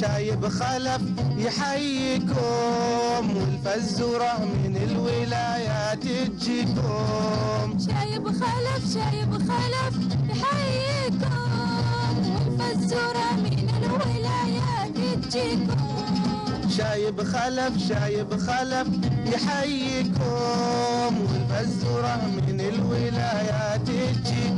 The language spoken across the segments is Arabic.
شايب خلف يحييكم والفزورة من الولايات تجيكم. شايب خلف شايب خلف يحييكم والفزورة من الولايات تجيكم. شايب خلف شايب خلف يحييكم والفزورة من الولايات تجيكم.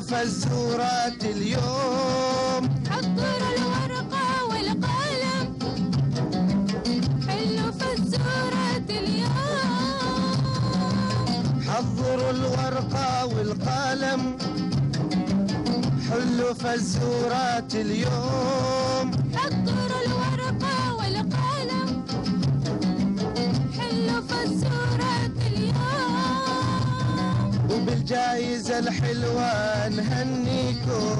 فزورات اليوم. حضر الورقة والقلم. حلوا فزورة اليوم. حضروا الورقة والقلم. حلوا فزورات اليوم. اليوم وبالجايزة الحلوة نهنيكم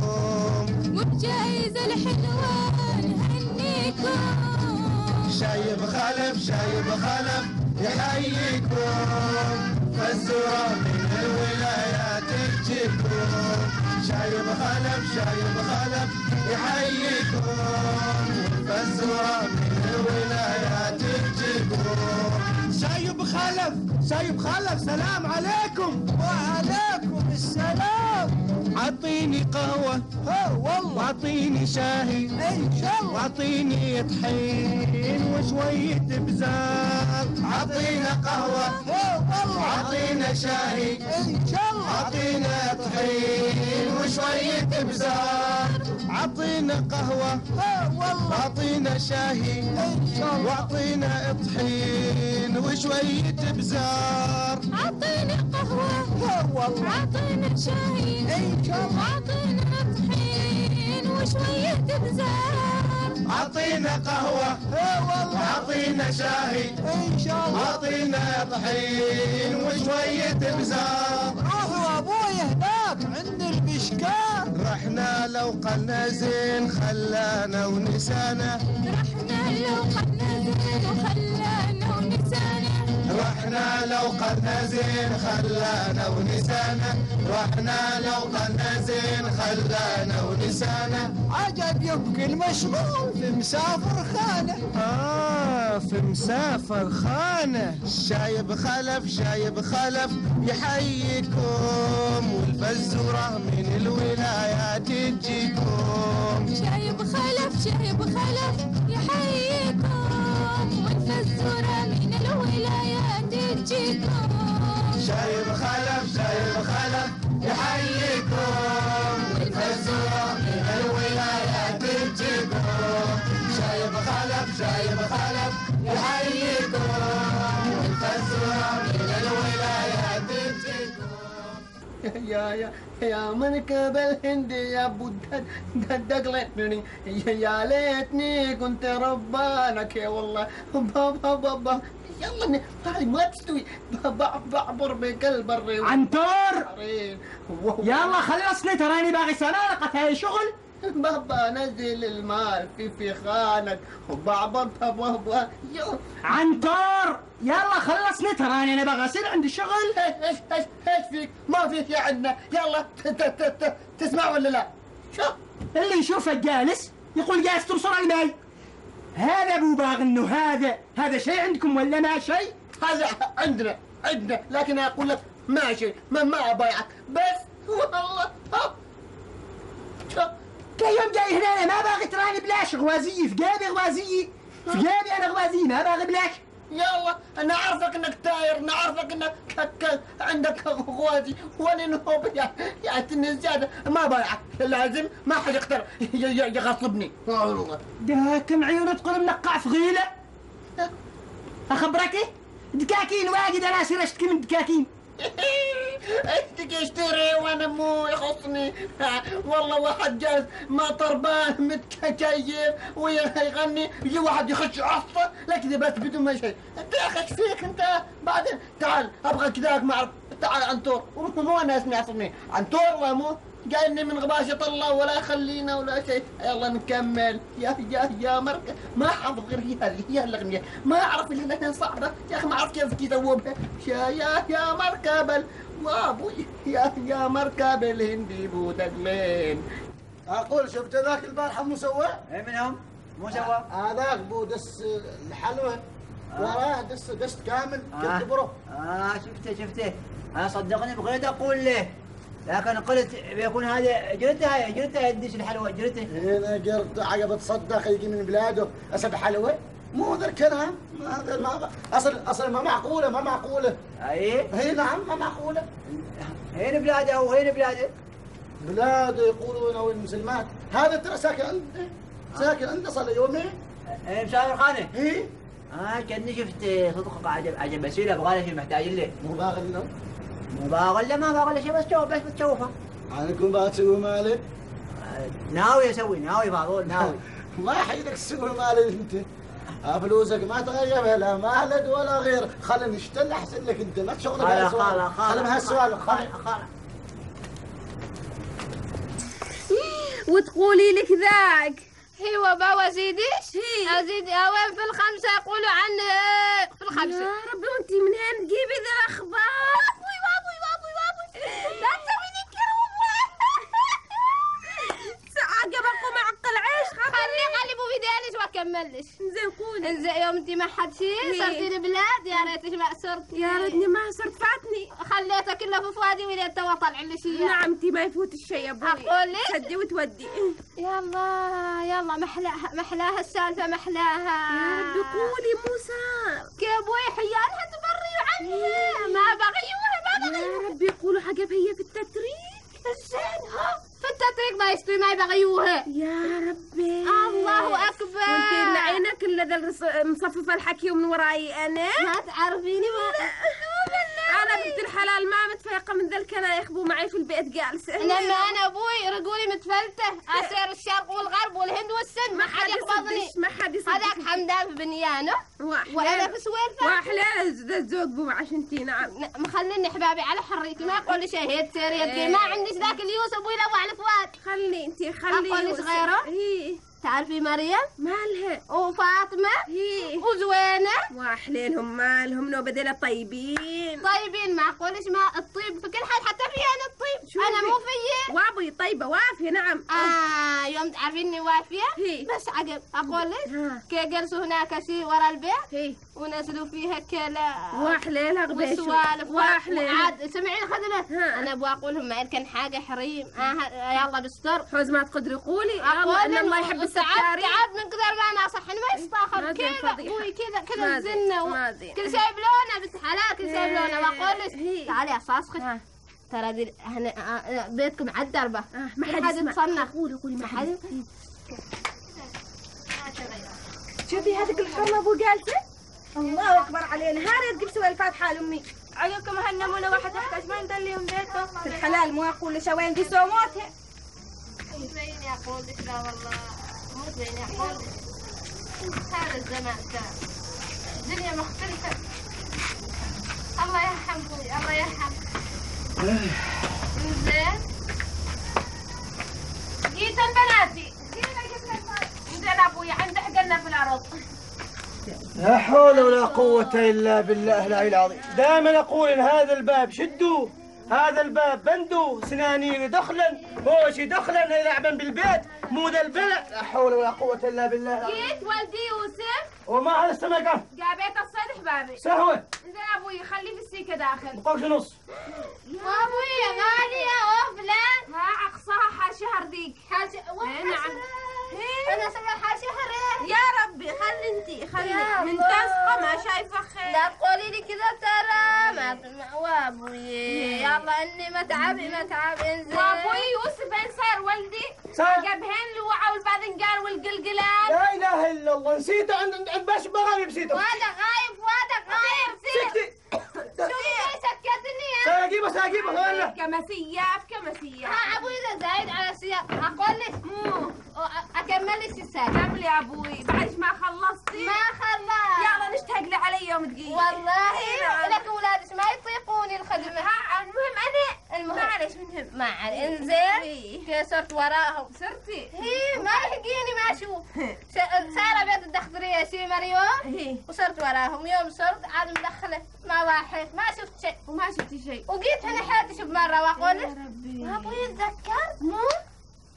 وبجايزة الحلوة نهنيكم شايب خلف شايب خلف يحييكم. فزورة من الولايات تجيكم. شايب خلف شايب خلف يحييكم. فزورة من الولايات تجيكم. شايب خلف شايب خلف سلام عليكم. وعليكم السلام. عطيني قهوة. والله. وعطيني شاهي إن شاء الله. وعطيني طحين وشوية بزار. عطينا قهوة. والله. عطينا شاهي إن شاء الله. عطينا طحين وشوية بزار. عطينا قهوة والله عطينا شاهي ان شاء الله وعطينا طحين وشوية بزار عطيني قهوة والله عطينا شاي إن شاء الله. عطينا طحين وشوية بزار عطينا قهوة والله عطينا شاهي ان شاء الله عطينا طحين وشوية بزار روحوا أبوي هناك عند البشكان رحنا لو قلنا زين خلانا ونسانا. رحنا لو قلنا زين وخلانا ونسانا. رحنا لو قلنا زين خلانا ونسانا. رحنا لو قلنا زين خلانا ونسانا. عجب يبكي المشغول في مسافر خانة. آه في مسافر خانة. شايب خلف شايب خلف يحييكم. والفزورة من الولايات تجيكم. شايب خلف شايب خلف يحييكم. والفزورة الولايات تجيكم شايب خلف شايب خلف يحييكم يا يا يا مركب الهند يا أبو دقلتني يا يا ليتني كنت ربانك يا والله. بابا بابا يلا تعالي ما تستوي. بعبر بقلب الريم عنتور يلا خلصني تراني باغي سنانقة هاي شغل. بابا نزل المال في في خانك وبعبر بابا يلا عنتور يلا خلصني تراني أنا باغي أصير عندي شغل. إيش إيش إيش فيك؟ ما فيك يا عندنا يلا. تسمع ولا لا؟ شوف اللي يشوفك جالس يقول جالس تبصر الماي. هذا أبو باغنو هذا. هذا شيء عندكم ولا ما شيء؟ هذا عندنا. عندنا. لكن أقول لك ماشي ما ما ابايعك بس. والله. كل يوم جاي هنا أنا ما باغي تراني بلاش غوازية في جيبي غوازية في جيبي أنا غوازية ما باغي بلاش. يلا أنا عارفك إنك تاير أنا عارفك إنك ك- ك- عندك غوازي. وأنا نوب يا يا تني زيادة. ما بايعك لازم ما حد يقدر يغصبني. والله داكم عيون تقول منقع في غيلة أخبرك إيه؟ دكاكين واجد أنا اشتكي من دكاكين. تجي اشتري وأنا مو يخصني؟ والله واحد جالس ما طربان متكيف ويغني يجي واحد يخش عصفه لا كذا بس بدون ما شيء أنت أخي فيك أنت؟ بعدين تعال أبغى كذاك ما اعرف تعال عنتور مو أنا اسمي عصفني. عنتور ومو قالني من غباشة الله ولا يخلينا ولا شيء. يلا نكمل. يا يا يا مركز ما حافظ غير هي هذه هي الأغنية. ما أعرف إلا إنها صعبة يا أخي ما أعرف كيف يذوبها يا يا يا مركب وابوي يا يا مركب الهندي بودقلين أقول شفت ذاك البارحة مو سوى؟ اي منهم مو سوا هذاك بو دس الحلوة. وراه دس دس كامل. آه. كنت برو. آه شفته شفته. أنا صدقني بغيت أقول له. لكن قلت بيكون هذا جرته جرته يدش الحلوة جرته هنا قرط عقب تصدق يجي من بلاده أسد حلوة؟ مو ذا الكلام. هذا ما اصل أصل ما معقولة ما معقولة. أي؟ هي نعم ما معقولة. هين بلاده وهين بلاده؟ بلاده يقولون أو المسلمات هذا ترى ساكن عند ساكن عنده صار له يومين. اي مسافر خانة. هي آه كأني شفت صدق عجب عجب بسيله أبغى له شيء محتاج له مو باغي له مو باغل له ما باغل له شيء بس شوف بس بتشوفه. أنا كون باغي تسوي مالي ناوي أسوي ناوي فاضول ناوي. ما حيدك تسوي مالي أنت. فلوسك ما تغيبها لا مالد ولا غير. خلينا نشتل أحسن لك أنت ما تشغل خلا بهالسؤال. خلا خلينا بهالسؤال. خلا خلا وتقولي لك ذاك. هي وبا وازيدش ازيد اوين في الخمسة؟ يقولوا عن في الخمسة. يا ربي وانتي من وين تجيبي ذا وابوي وابوي وابوي عقب أقوم اعقل عيش خلي بو بدانش واكملش زين قولي. زين يوم أنتي ما حد شي صرتي البلاد يا ريتك ما صرت. يا ريتني ما صرت فاتني. خليتها كلها في فؤادي ولين توا طلع لي شي. نعم أنتي ما يفوت الشيء يا أبوي. أقول لك تدي وتودي يلا يلا محلاها محلاها السالفة محلاها. يا ربي قولي مو صار كابوي حيالها تبريوا عنها ما بغيوها ما يا بغيوها ربي يقولوا حقب هي في التتريك. زين ها. في التطريق ما يبغيوها يا ربي. الله أكبر. وانتي اللي عينك إلا ذا مصففه الحكي ومن وراي أنا. ما تعرفيني ما أنا بنت الحلال ما متفيقه من ذا الكلام يخبوا معي في البيت جالسه لما أنا أبوي رجولي متفلته أسير الشرق والغرب والهند والسند. ما حد يقبضني. ما حد يصدق هذاك حمدان في بنيانه. وأنا في سويرفه واحلى ذا الزوج بو عشنتي نعم. مخليني حبابي على حريتي ما أقول هي تصير يدي ما عنديش ذاك اليوسف ولا على فؤاد خلي أنتي خلي أقول لك يوسف. غيره؟ هي تعرفي مريم؟ مالها؟ وفاطمة؟ هي. وزوينة؟ واحلينهم مالهم نو بدل طيبين. طيبين ما اقولش ما الطيب في كل حال حتى في أنا الطيب. شوفي. أنا مو فيي وابي طيبة وافية نعم. آه يوم تعرفيني وافية؟ هي. بس عقب أقول لك. كي جلسوا هناك شي ورا البيت. هي. ونزلوا فيها كلام واحليلها غبيش وسوالف. واحليلها. وعاد سمعين ها. أنا أبغى أقول لهم ما كان حاجة حريم. آه يلا بستر. حوز ما تقدري قولي. أقول الله يحب تعب من كثر ما أنا صح ما يستاخر كذا. أبوي كذا كذا أدري. كل شيء بلونه بنت حلال كل شيء بلونه وأقول لك هي. تعالي يا صاصخة ترى دي هنا آه، آه، بيتكم على الدربة آه ما حد يتصنع. قولي قولي ما حد. شوفي هذيك الحرمه أبو جالسة. الله أكبر علينا. هذا تجيب سوى الفاتحة لامي عليكم هالنمونة واحد يحتاج؟ ما ندليهم بيته. في الحلال مو أقول شوين دي سوموتها زين يا لا والله. الزمان كان الدنيا مختلفة الله الله يرحم جيت في الأرض لا حول ولا قوة إلا بالله العلي العظيم. دائما أقول إن هذا الباب شدوا! هذا الباب بندوا! سنانير دخلا هوشي دخلا يلعبن بالبيت. مو ذا البلع لا حول ولا قوة إلا بالله جيت والدي يوسف وما هذا السمكة جابيت الصيد حبابي سهوة. زين أبوي خلي في السيكة داخل. بقوش نص. أبوي غالية وفلان ها أقصاها حال شهر ديك حال شهر نعم. أنا سمع حال شهرين يا ربي خلي انتي خلي من. تسقى ما شايفة خير. لا تقولي لي كذا ترى. ما ما- وابوي يلا إني متعب متعب إنزين. وابوي يوسف بين صار ولدي؟ صار. جابهن الوعى والباذنجان والقلقلان لا إله إلا الله. نسيته. عند عند عند باش بغالي نسيته. وهذا غايب وهذا غايب. سكتي شوفي سكتني ساكت كمسية بكمسية ها أبوي اذا زايد على سياق أقول لك مو اكمل لك الساعة كمل يا أبوي بعدش ما خلصتي ما خلص يلا نشتاق لي علي يوم دقيقة والله. لك اولادك ما يطيقوني الخدمه ها المهم أنا المهم معلش مهم ما علي انزين صرت وراهم صرتي هي ما يحقيني ما أشوف س- سارة بيت الدخترية شي إيه. وصرت وراهم يوم صرت عاد مدخلة مع واحد ما شفت شيء. وما شفتي شيء. حياتي بمرة واقول لك ربي. ما أبوي تذكرت مو؟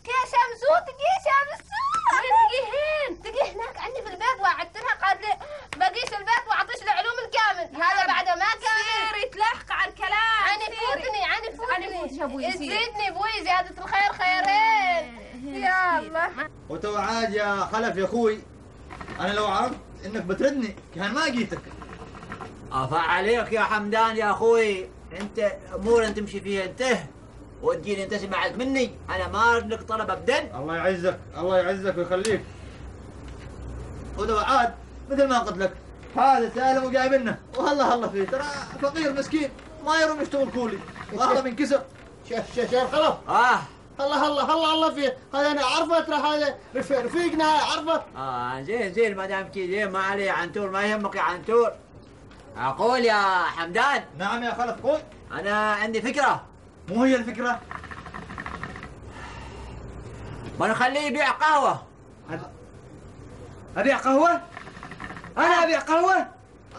كي شمسو؟ تجي شمسو؟ وين تجيهين تجي هناك عندي في البيت وعدتها قالت لي بقيش البيت واعطيش العلوم الكامل. هذا بعد ما كامل سيري تلحق على الكلام. عني. فوتني عني فوتني. فوتش أبوي،. زيدني أبوي زيادة الخير خيرين. يا الله وتو عاد يا خلف يا أخوي أنا لو عرفت إنك بتردني كان ما جيتك. أفا عليك يا حمدان يا أخوي. أنت امور انت تمشي فيها. انت وتجيني أنت سمعت مني. أنا ما لك طلب ابدا. الله يعزك. الله يعزك ويخليك. وتو عاد مثل ما قلت لك. هذا سالم وجايبنا والله الله فيه ترى فقير مسكين. ما يروم يشتغل كولي. والله من كسر. شيخ شيخ شيخ خلاص آه. الله الله الله الله فيه هذا أنا عرفه ترى هذا رف- رفيقنا عرفه آه زين زين ما دام كذا زين ما عليه عنتور. ما يهمك يا عنتور. أقول يا حمدان. نعم يا خلف قول. أنا عندي فكرة. مو هي الفكرة؟ بنخليه يبيع قهوة. أبيع قهوة؟ أنا أبيع قهوة؟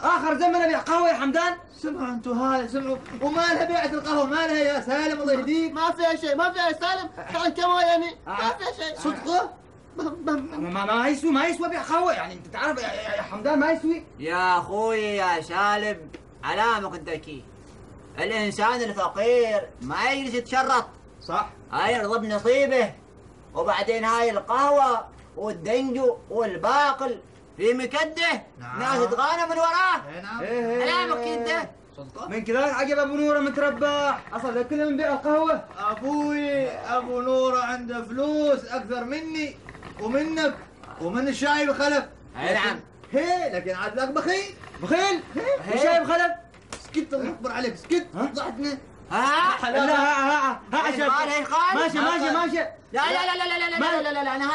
آخر زمن أبيع قهوة يا حمدان. سمعوا أنتوا هاي سمعوا وما لها بيعة القهوة ما لها يا سالم الله يهديك. ما فيها شيء ما فيها سالم. كان كما يعني؟ ما فيها شيء. صدقه ما, ما, ما يسوي ما يسوي ابيع قهوه يعني أنت تعرف يا, يا, يا حمدان ما يسوي؟ يا أخوي يا سالم علامك الذكي الإنسان الفقير ما يجلس يتشرط. صح. هاي يرضى بنصيبه. وبعدين هاي القهوة والدنجو والباقل في مكده. نعم. ناس تغانى من وراه. اي نعم. إيه إيه علامك إيه أنت. صدقه من كذا عجب أبو نوره متربح أصلا كلهم من بيع القهوه أبوي أبو نوره عنده فلوس أكثر مني. ومنك ومن الشايب خلف نعم. هي لكن عاد لك بخيل بخيل هي. وشايب خلف سكت الله اكبر عليك سكت ها؟ ضحكنا ها لا ها ها ها ماشي ماشي ماشي لا لا لا لا لا لا لا لا لا لا أنا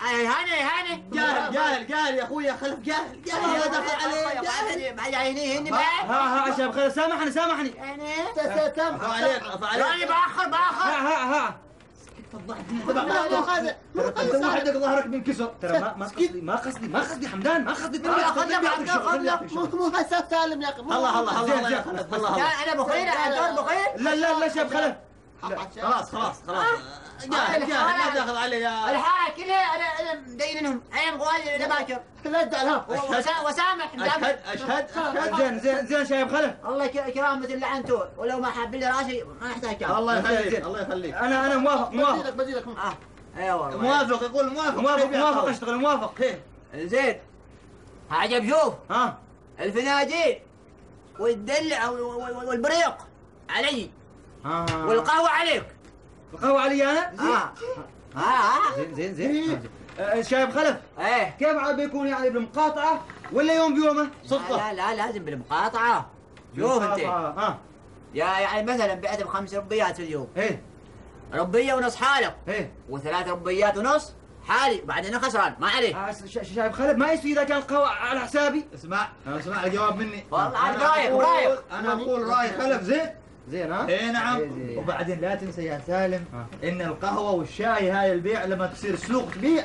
هاني هاني جاهل جاهل جاهل يا أخوي يا خلف جاهل جاهل ما دخل عليه جاهل جايني هني ها ها عشان خلف سامحني سامحني عفا عليك عفا راني عليك باخر ها باخر ها ها لا لا هذا مو انت وحدك ظهرك بينكسر ترى ما ما قصدي ما قصدي ما قصدي حمدان ما قصدي لك مو مو سالم يا أخي. الله الله الله الله الله أنا بخير عنتور بخير لا لا لا شاب خلف خلاص خلاص. خلاص. جاهل جاهل لا تاخذ عليه يا الحالة كلها أنا أنا مدينهم أنا مغالي أنا باكر لا تزعل وسامح أشهد. أشهد. أشهد. زين زين زين شايب خلف الله ك- كرامة اللي عنتور ولو ما حب لي رأسي ما كلام. الله يخليك. الله يخليك. أنا أنا موافق موافق. بديلك بديلك. آه. اي والله. موافق يقول موافق. موافق يبيع موافق. أشتغل موافق. زين. عجب شوف. ها؟ الفناجين والدلع وال- وال- والبريق علي. ها. والقهوة عليك. القهوه علي أنا آه. آه آه. زين زين زين. آه، شايب خلف. إيه. كيف عاد بيكون يعني بالمقاطعة؟ ولا يوم بيومه لا لا, لا لازم بالمقاطعة. شوف أنت. ها. يا يعني مثلا بعت بخمس ربيات في اليوم. إيه. ربية ونص حالك إيه. وثلاث ربيات ونص حالي. بعدين أنا خسران. ما عليه آه، شايب خلف. ما يسوي إذا كان القهوه على حسابي. اسمع اسمع الجواب مني. والله عاد أنا رايك- أقول- رايك. أنا أقول رأي خلف زين؟ زين ها؟ اي نعم. زين. وبعدين لا تنسى يا سالم ها. إن القهوة والشاي هاي البيع لما تصير سوق تبيع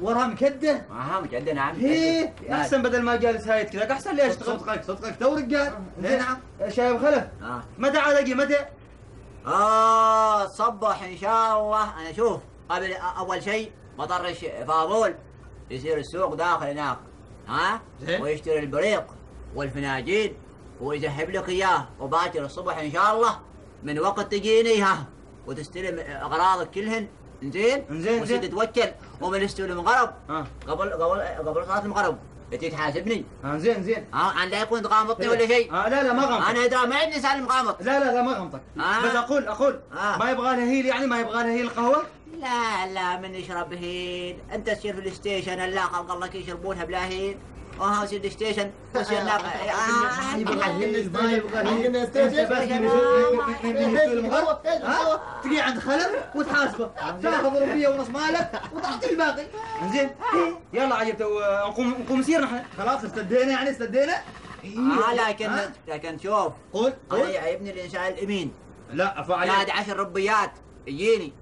ورا مكدة. آه مجد نعم. إيه أحسن بدل ما جالس هايت كذا. احسن لي اشتغل صدقك. صدقك تو رجال. اي نعم. شايب خلف. آه. متى عاد أجي متى؟ آه تصبح إن شاء الله. أنا شوف قبل أول شيء بطرش فاضول. يصير السوق داخل هناك. ها؟ زين. ويشتري البريق والفناجين. ويذهب لك إياه وباكر الصبح إن شاء الله من وقت تجيني ها. وتستلم أغراضك كلهن. زين وتصير زين. تتوكل. ومن يستلم المغرب ها قبل قبل قبل صلاة المغرب. تجي تحاسبني. ها زين زين ها عن لا يكون تغامضني ولا شيء. آه لا لا ما غمطك أنا إذا ما عندي سالم غامض. لا لا لا ما غمطك آه. بس أقول أقول. آه. ما يبغى لها هيل يعني؟ ما يبغى لها هيل القهوة؟ لا لا من يشرب هين أنت تصير في ال station لا خلق الله يشربونها بلا هيل وها سيد station ها تجي عند خلف وتحاسبه تاخذ ربيه ونص مالك وتعطي الباقي زين يلا عجبت نقوم نقوم نسير نحن خلاص استدينا يعني استدينا آه لكن؟ لكن شوف قول قول يعيبني الانسان الامين لا فعليك قاعد عشر ربيات يجيني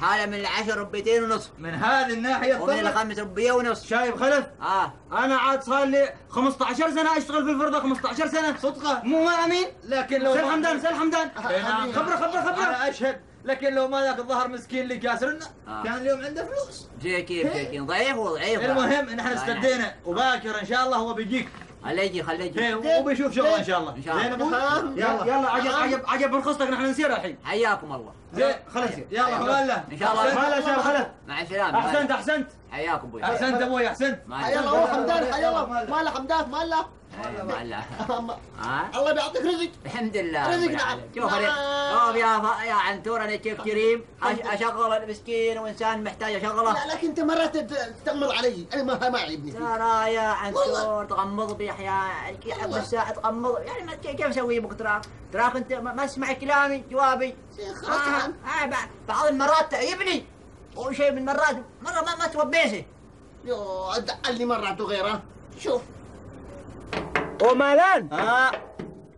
حالة من العشر ربيتين ونص من هذه الناحية ومن الخمس ربية ونص شايب خلف؟ آه. أنا عاد صار لي 15 سنة أشتغل في الفرضة 15 سنة. صدقة. مو ما امين لكن لو ما- حمدان سير حمدان. إيه نعم. خبرة خبرة خبرة. أنا أشهد. لكن لو ما ذاك الظهر مسكين اللي كاسرنا آه. كان اليوم عنده فلوس. زي كيف زي كيف. ضعيف وضعيف. المهم ان إحنا. استدينا. وباكر إن شاء الله هو بيجيك. خليه يجي خليه يجي وبيشوف شغله إن شاء الله. إن شاء الله. يلا يلا عجب عجب عجب من خصتك نحن نسير الحين. حياكم الله. زين خلاص. يلا. حواله إن شاء الله. لا شايب خلف مع السلامة. أحسنت أحسنت. حياكم أبوي أحسنت أبوي أحسنت. السلامة هو حمدان حي الله. ماله حمدان ماله إيه، الله الله بيعطيك رزق. الحمد لله رزق رب نعم. شوف نعم. شوف يا ف... يا عنتور أنا كيف كريم. أش... أشغل المسكين وإنسان محتاج أشغله. لا لكن أنت مرات تغمض علي. أنا ما ما عيبني ترى يا عنتور تغمض بي يا حق الساعة تغمض؟ يعني ما كيف أسوي بك تراك تراك أنت ما ما تسمع كلامي جوابي. شيخ، آه خلاص آه بعض- بعض المرات تعيبني. وشيء من المرات مرة ما ما توبيسي يو ادعى لي مرات وغيره شوف ومالان ها؟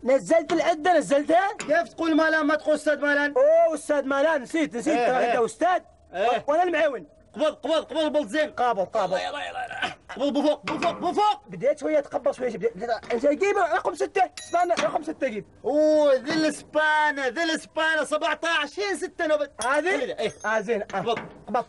نزلت العدة نزلتها؟ كيف تقول مالان ما تقول أستاذ مالان اوه أستاذ مالان نسيت نسيت. إيه، ترى إيه. انت أستاذ. إيه. وأنا المعاون. قبض قبض قبض بلط زين قابل. قابل قبض بفوق بفوق بفوق بديت شوية اتقبل شوية بديت انت جيب رقم ستة. استنى رقم ستة جيب. أوه ذي الإسبانة ذي الإسبانة 17 شين 6 نوبه هذه؟ إيه. آه زين. آه. قبض قبض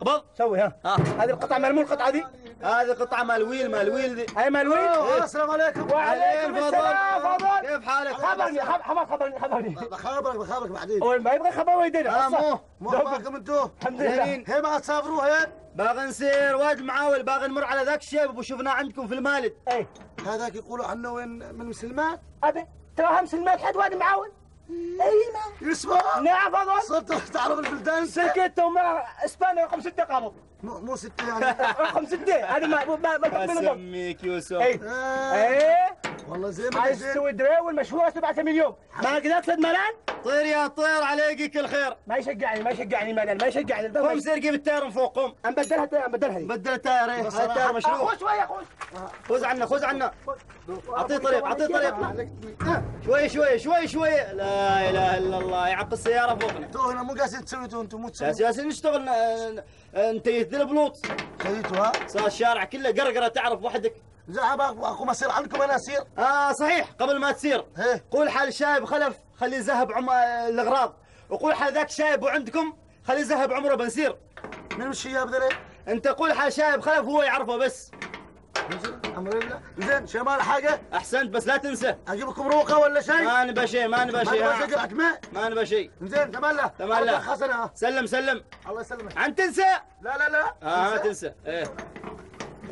قبض سوي ها. ها هذه القطعة مال مو القطعة دي هذه قطعة مال ويل مال ويل ذي. هاي مال وين أوه، السلام عليكم. وعليكم السلام. فضل كيف حالك؟ خبرني خب- خبر خبرني خبرني. بخابرك بخابرك بعدين. ما يبغى خبر ويدنا آه، مو. مو أخباركم أنتو؟ الحمد لله. هي ما تسافروا هين باغي نسير واد معاول باغي نمر على ذاك الشيب وشفناه عندكم في المالد. اي هذاك يقولوا عنه وين؟ من المسلمات؟ أبي ترى هم سلمات حد وادي معاون إي ما. يسمع. نعم فضل. صرت تعرف البلدان. سكت وما إسبانيا رقم ستة قابض مو مو ستة يعني. رقم ستة. هذه ما ما ما أسميك يوسف. إي. آه، إيه والله زين ما عايز تسوي دراوي المشهورة 7 مليون. ما قدرت ملان طير يا طير عليك الخير. ما يشجعني ما يشجعني ملان ما يشجعني. قوم سير جيب التاير من فوق قوم نبدلها نبدلها دي بدل التاير إيه. هذا التاير مشروع. خذ شوية خذ. خذ عنا خذ عنا. اعطيه طريق اعطيه طريق. شوي شوي شوي شوي. لا إله إلا الله. يعق السيارة فوقنا. انتو هنا مو قاعدين تسوي تو انتو مو تسوي. سياسي نشتغل ن- نتيث ذي البلوط. سويتوا ها. صار الشارع كله قرقرة تعرف وحدك. ذهب اقوم اصير عنكم أنا أسير؟ آه صحيح قبل ما تصير إيه. قول حال شايب خلف خليه يذهب عم الأغراض. وقول حال ذاك شايب وعندكم خليه يذهب عمره بنسير. من الشياب ذا أنت قول حال شايب خلف هو يعرفه بس. أمر الله. زين شمال حاجة أحسنت بس لا تنسى. أجيب لكم روقة ولا شيء ما نبى شيء ما نبى ما شيء ها. شجرة ماء. ما نبى شيء زين تمام تمام الله. حسنه سلم سلم. الله يسلمك. عن تنسى. لا لا لا. آه ما تنسى. إيه.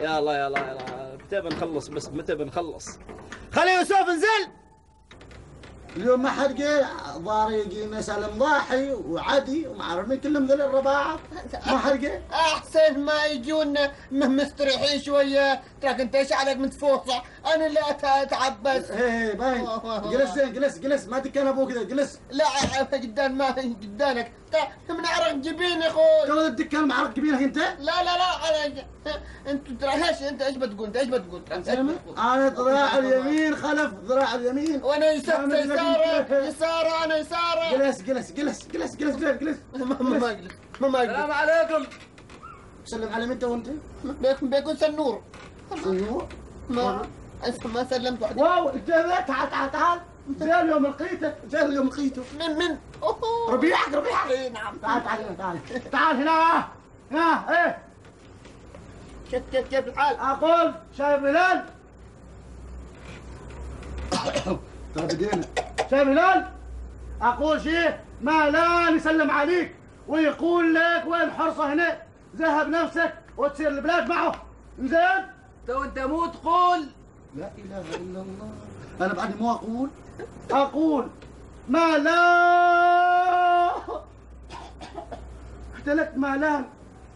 يا الله يا الله يا الله. متى بنخلص بس؟ متى بنخلص؟ خلي يوسف انزل. اليوم ما حد جه ضاري يجي سالم ضاحي وعدي وما اعرف مين كلهم ذل الرباعه ما حد جه أحسن ما يجون م- مستريحين شوية. تراك أنت إيش عليك متفوصع أنا اللي أت- أتعبس. إيه باين. جلس زين جلس جلس. ما تكن أبوك ذا جلس. لا قدام ما قدامك. من عرق جبين يا أخوي. كم الدكان معرق كبيرك انت؟ لا لا لا أنا انت ترى إيش انت إيش بتقول؟ انت إيش بتقول؟ أنت إيش بتقول؟ أنا ذراع اليمين خلف ذراع اليمين. وأنا يسار أنا يساره يساره أنا يساره جلس جلس جلس جلس جلس جلس جلس. ما ما ما ما ما أقدر عليكم. سلم على انت وانت؟ بيكون بيكون سنور. أيوه ما ما سلمت. واحد واو تعال تعال تعال. تعال جاء اليوم لقيتك جاء اليوم لقيته. من من. ربيعك ربيعك. إيه نعم. تعال تعال هنا، تعال. تعال هنا. هنا إيه. كيف كيف كيف الحال؟ أقول شايف هلال ترى بدينا. شايف هلال أقول شيء ما لا يسلم عليك. ويقول لك وين حرصه هنا؟ ذهب نفسك وتصير البلاد معه. زين تو انت مو تقول. لا إله إلا الله. أنا بعد مو أقول. أقول ما لا احتلت مالان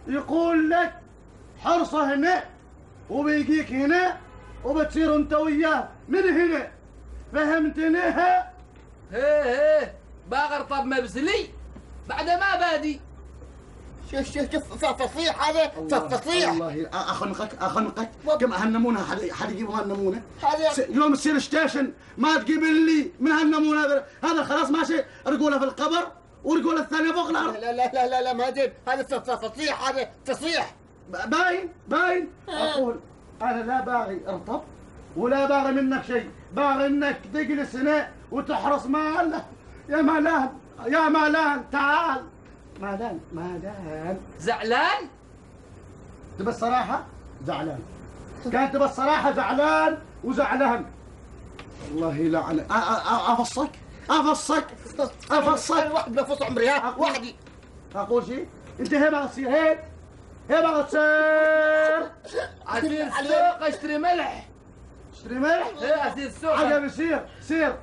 يقول لك حرصه هنا وبيجيك هنا وبتصير انت وياه. من هنا؟ فهمتني ها هيه هيه باغر طب مبزلي بعد ما بادي. شوف شوف شوف فصيح هذا فصيح والله اخنقك اخنقك كم هالنمونه حد حد يجيب هالنمونه يوم تصير ستيشن ما تجيب لي من هالنمونه هذا. هذا خلاص ماشي. رجولة في القبر ورجولة الثانية فوق الأرض. لا لا لا لا لا ما جيب. هذا ف- ف- فصيح هذا فصيح باين باين. أقول أنا لا باغي ارطب ولا باغي منك شيء. باغي انك تجلس هنا وتحرص مال يا مالان يا مالان تعال. مالان مالان زعلان؟ تبى الصراحة؟ زعلان. كانت تبى الصراحة زعلان وزعلان. والله لعن أ- أ- أ- أفصك؟ أفصك؟ أفصك؟ واحد بفص عمري ها؟ وحدي أقول شيء؟ أنت هي بغى تصير هيك؟ هي بغى تصير؟ عسير السوق اشتري ملح. اشتري ملح؟ إيه عسير السوق عجب سير سير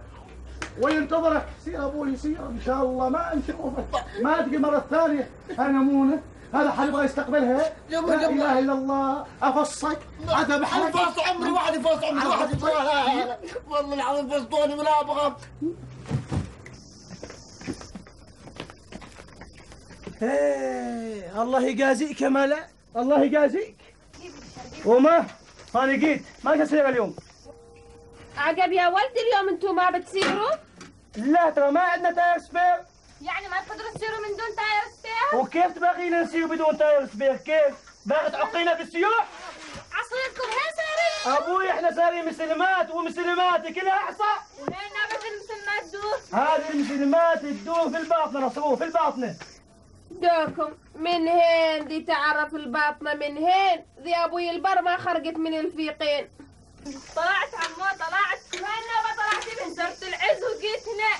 وينتظرك سير أبوي سير إن شاء الله. ما نشوفك ما تجي مرة ثانية. هالنمونه هذا حد يبغى يستقبلها. لا. إله إلا الله. أفصك. عاد أنا فص عمري واحد فص عمري واحد والله العظيم فصتوني ولا أبغى إيه الله يجازيك يا ملا. الله يجازيك. وما؟ أنا جيت. ما تسير اليوم. عقب يا ولدي اليوم أنتم ما بتسيروا؟ لا ترى ما عندنا tyre spare يعني ما تقدروا تسيروا من دون tyre spare وكيف تبغينا نسير بدون tyre spare كيف؟ باغي تعقينا في السيوح عصيركم هين ساري؟ أبوي إحنا صارين مسلمات ومسلماتي كلها احصاء وين نابت المسلمات دور هذه المسلمات تدور في الباطنة نصروف في الباطنة. دوكم من هين دي تعرف الباطنة؟ من هين؟ ذي أبوي البر ما خرجت من الفيقين. طلعت عمو طلعت. طلعتي من زرت العز وجيت هنا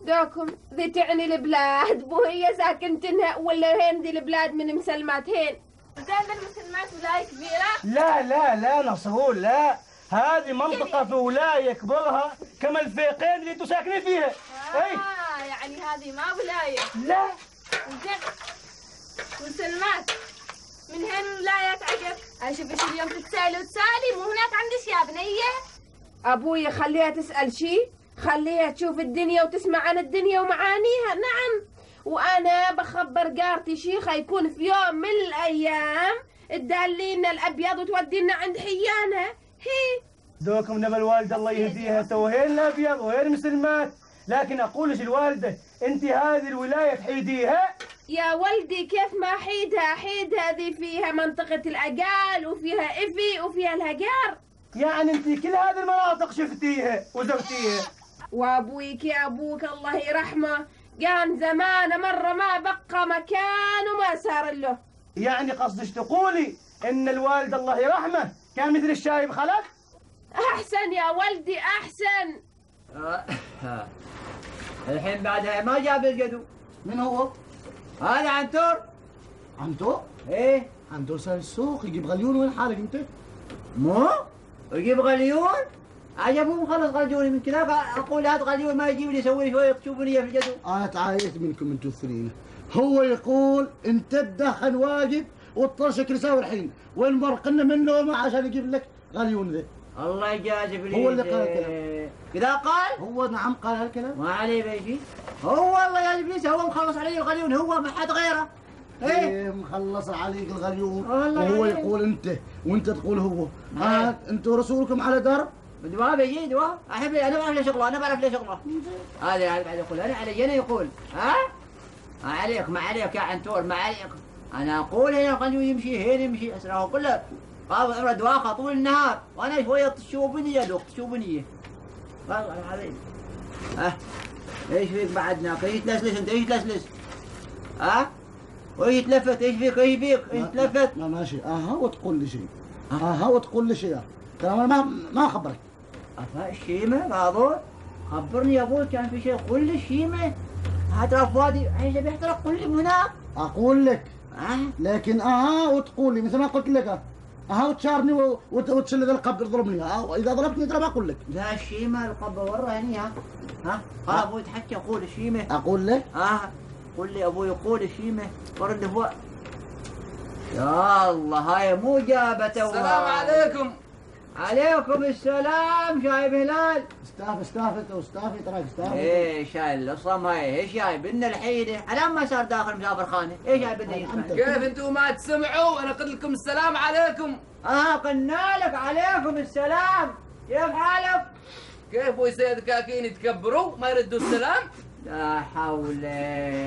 دوكم ذي تعني البلاد بو هي ساكنتنها ولا هين دي البلاد من مسلمات هين زين المسلمات ولاية كبيرة. لا لا لا نصرول لا. هذه منطقة في ولاية كبرها كما الفيقين اللي أنتم ساكنين فيها إي. آه يعني هذه ما ولاية. لا. زين. مسلمات من هين ولايات عقب أشوف إيش اليوم تتسالي وتسالي مو هناك عندك يا بنية أبوي خليها تسأل شي خليها تشوف الدنيا وتسمع عن الدنيا ومعانيها. نعم. وأنا بخبر قارتي شيخة يكون في يوم من الأيام تدلينا الأبيض وتودينا عند حيانة. هي. دوكم نبى الوالدة الله يهديها توهين الأبيض وهين مسلمات لكن أقول لك الوالدة أنت هذه الولاية تحيديها. يا ولدي كيف ما حيدها؟ حيدها ذي فيها منطقة الأقال وفيها إفي وفيها الهجار. يعني انت كل هذه المناطق شفتيها وزرتيها؟ وأبويك يا أبوك الله يرحمه كان زمان مرة ما بقى مكان وما صار له. يعني قصدك تقولي إن الوالد الله يرحمه كان مثل الشايب خلق؟ أحسن يا ولدي أحسن. آه. الحين بعدها ما جاب الجدو. من هو؟ هذا عنتور. عنتو؟ إيه. عنتو صار السوق يجيب غليون وين حالك أنت؟ مو؟ يجيب غليون؟ عجبهم خلص غليوني من كذا أقول هات غليون ما يجيب لي يسوي لي شوية شوفني في الجدو أنا تعايشت منكم أنتوا الثنين. هو يقول انت تدخن واجب وتطرشك رساوي الحين. وين مرقنا منه ما عشان يجيب لك غليون ذي. الله يجازي ابليس هو اللي قال الكلام. كذا قال؟ هو نعم قال هالكلام ما عليه بيجي هو والله يا إبليس هو مخلص علي الغليون هو ما حد غيره. إيه؟ إيه مخلص عليك الغليون. وهو عليك. يقول أنت وأنت تقول هو. نعم. ها أنتوا رسولكم على درب ما بيجي أحب أنا بعرف ليه شغله أنا بعرف ليه شغله. هذا يعني بعد يقول أنا علي أنا يقول. ها؟ ما عليك ما عليك يا عنتور ما عليك. أنا أقول هنا الغليون يمشي هنا يمشي اسرعه كله قام عمره دواخه طول النهار. وأنا شوية تشوفني يا دوق تشوفني والله العظيم. ها؟ إيش فيك بعدنا إيش تلسلس انت؟ إيش تلسلس؟ ها؟ وايش تلفت؟ إيش فيك؟ إيش فيك؟ إيش تلفت؟ ما ماشي أها وتقول لي شيء. أها وتقول لي شيء. ترى أنا ما ما خبرك. أفا الشيمة معذور خبرني يا أبوي كان في شيء. قل لي الشيمة هذا فؤادي عايز بيحترق قل لي هناك أقول لك. ها؟ لكن أها وتقول لي. مثل ما قلت لك. أها وتشارني و- وت- وتشل ذا القبض تضربني ها وإذا ضربتني ترى بقول لك. لا الشيمة القبة ورا هني ها؟ ها؟ أبوي تحكي قول الشيمة أقول لك ها؟ قل لي أبوي قول الشيمة ورد فؤاد يا الله هاي مو جابته السلام عليكم. عليكم السلام شايب هلال استاف استاف انت واستافي تراك استاف إيه شاي الصم هاي إيش جاي بدنا الحيدة على ما صار داخل مسافر خانة إيش جاي بدنا يسمع كيف أنتم ما تسمعوا؟ أنا قلت لكم السلام عليكم. آه قلنا لك عليكم السلام. كيف حالك؟ كيف ويسيد كاكين يتكبروا؟ ما يردوا السلام؟ لا حول.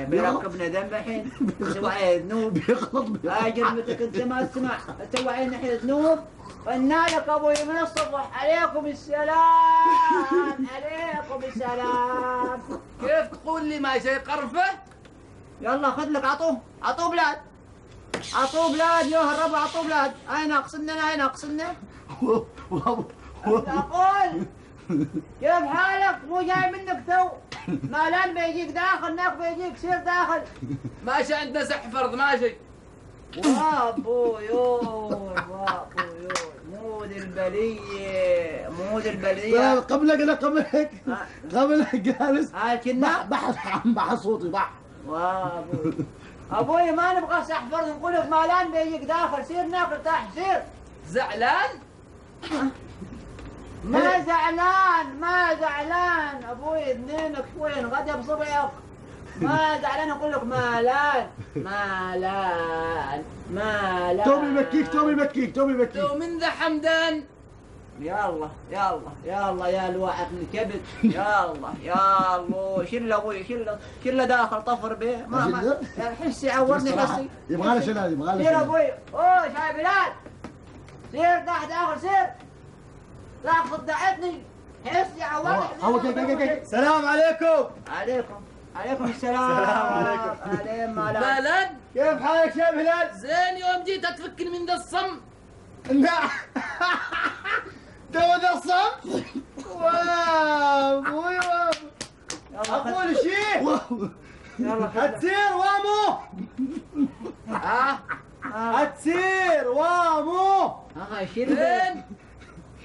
بيركبنا ذنب الحين. سوى ذنوب بيغلط. لا جرمتك أنت ما تسمع. سوى الحين ذنوب قلنا لك أبوي من الصبح عليكم السلام عليكم السلام. كيف تقول لي ما شيء قرفة؟ يلا خذ لك عطوه عطوه بلاد. عطوه بلاد يا الربع عطوه بلاد. أين أقصدنا أين أقصدنا؟ أقول. كيف حالك؟ مو جاي منك تو. مالان بيجيك داخل ناك بيجيك سير داخل. ماشي عندنا سح فرض ماشي. وابو يوم مود البلية مود البلية. قبلك لا قبلك قبلك جالس. هاي كنا بحث عم بحث صوتي بح. وابو أبوي ما نبغى سحفر نقول لك مالان بيجيك داخل سير ناكل ارتاح سير. زعلان؟ ما زعلان ما زعلان. أبوي اثنينك وين؟ غدا بصبعك. ما زعلان أقول لك مالان مالان مالان. توبي بكيك توبي بكيك توبي بكيك تو من ذا حمدان. يا الله يا الله يا الله يا الواحد الكبد يا الله يا الله شله أبوي شله شله داخل طفر به. ما ما يا حسي عورني حسي. يبغى له شلال يبغى له سير شلال. أبوي. أوه شايف بلال. سير تحت داخل سير. لا صدعتني حسي عورني. السلام عليكم. عليكم. عليكم السلام. السلام عليكم. عليكم مالك بلد. كيف حالك يا هلال؟ زين يوم جيت تفكني من ذا الصم. نعم تو ذا الصمت واو أبوي واو. أقول شيء هتسير وامو. ها؟ هتسير وامو. آه شيل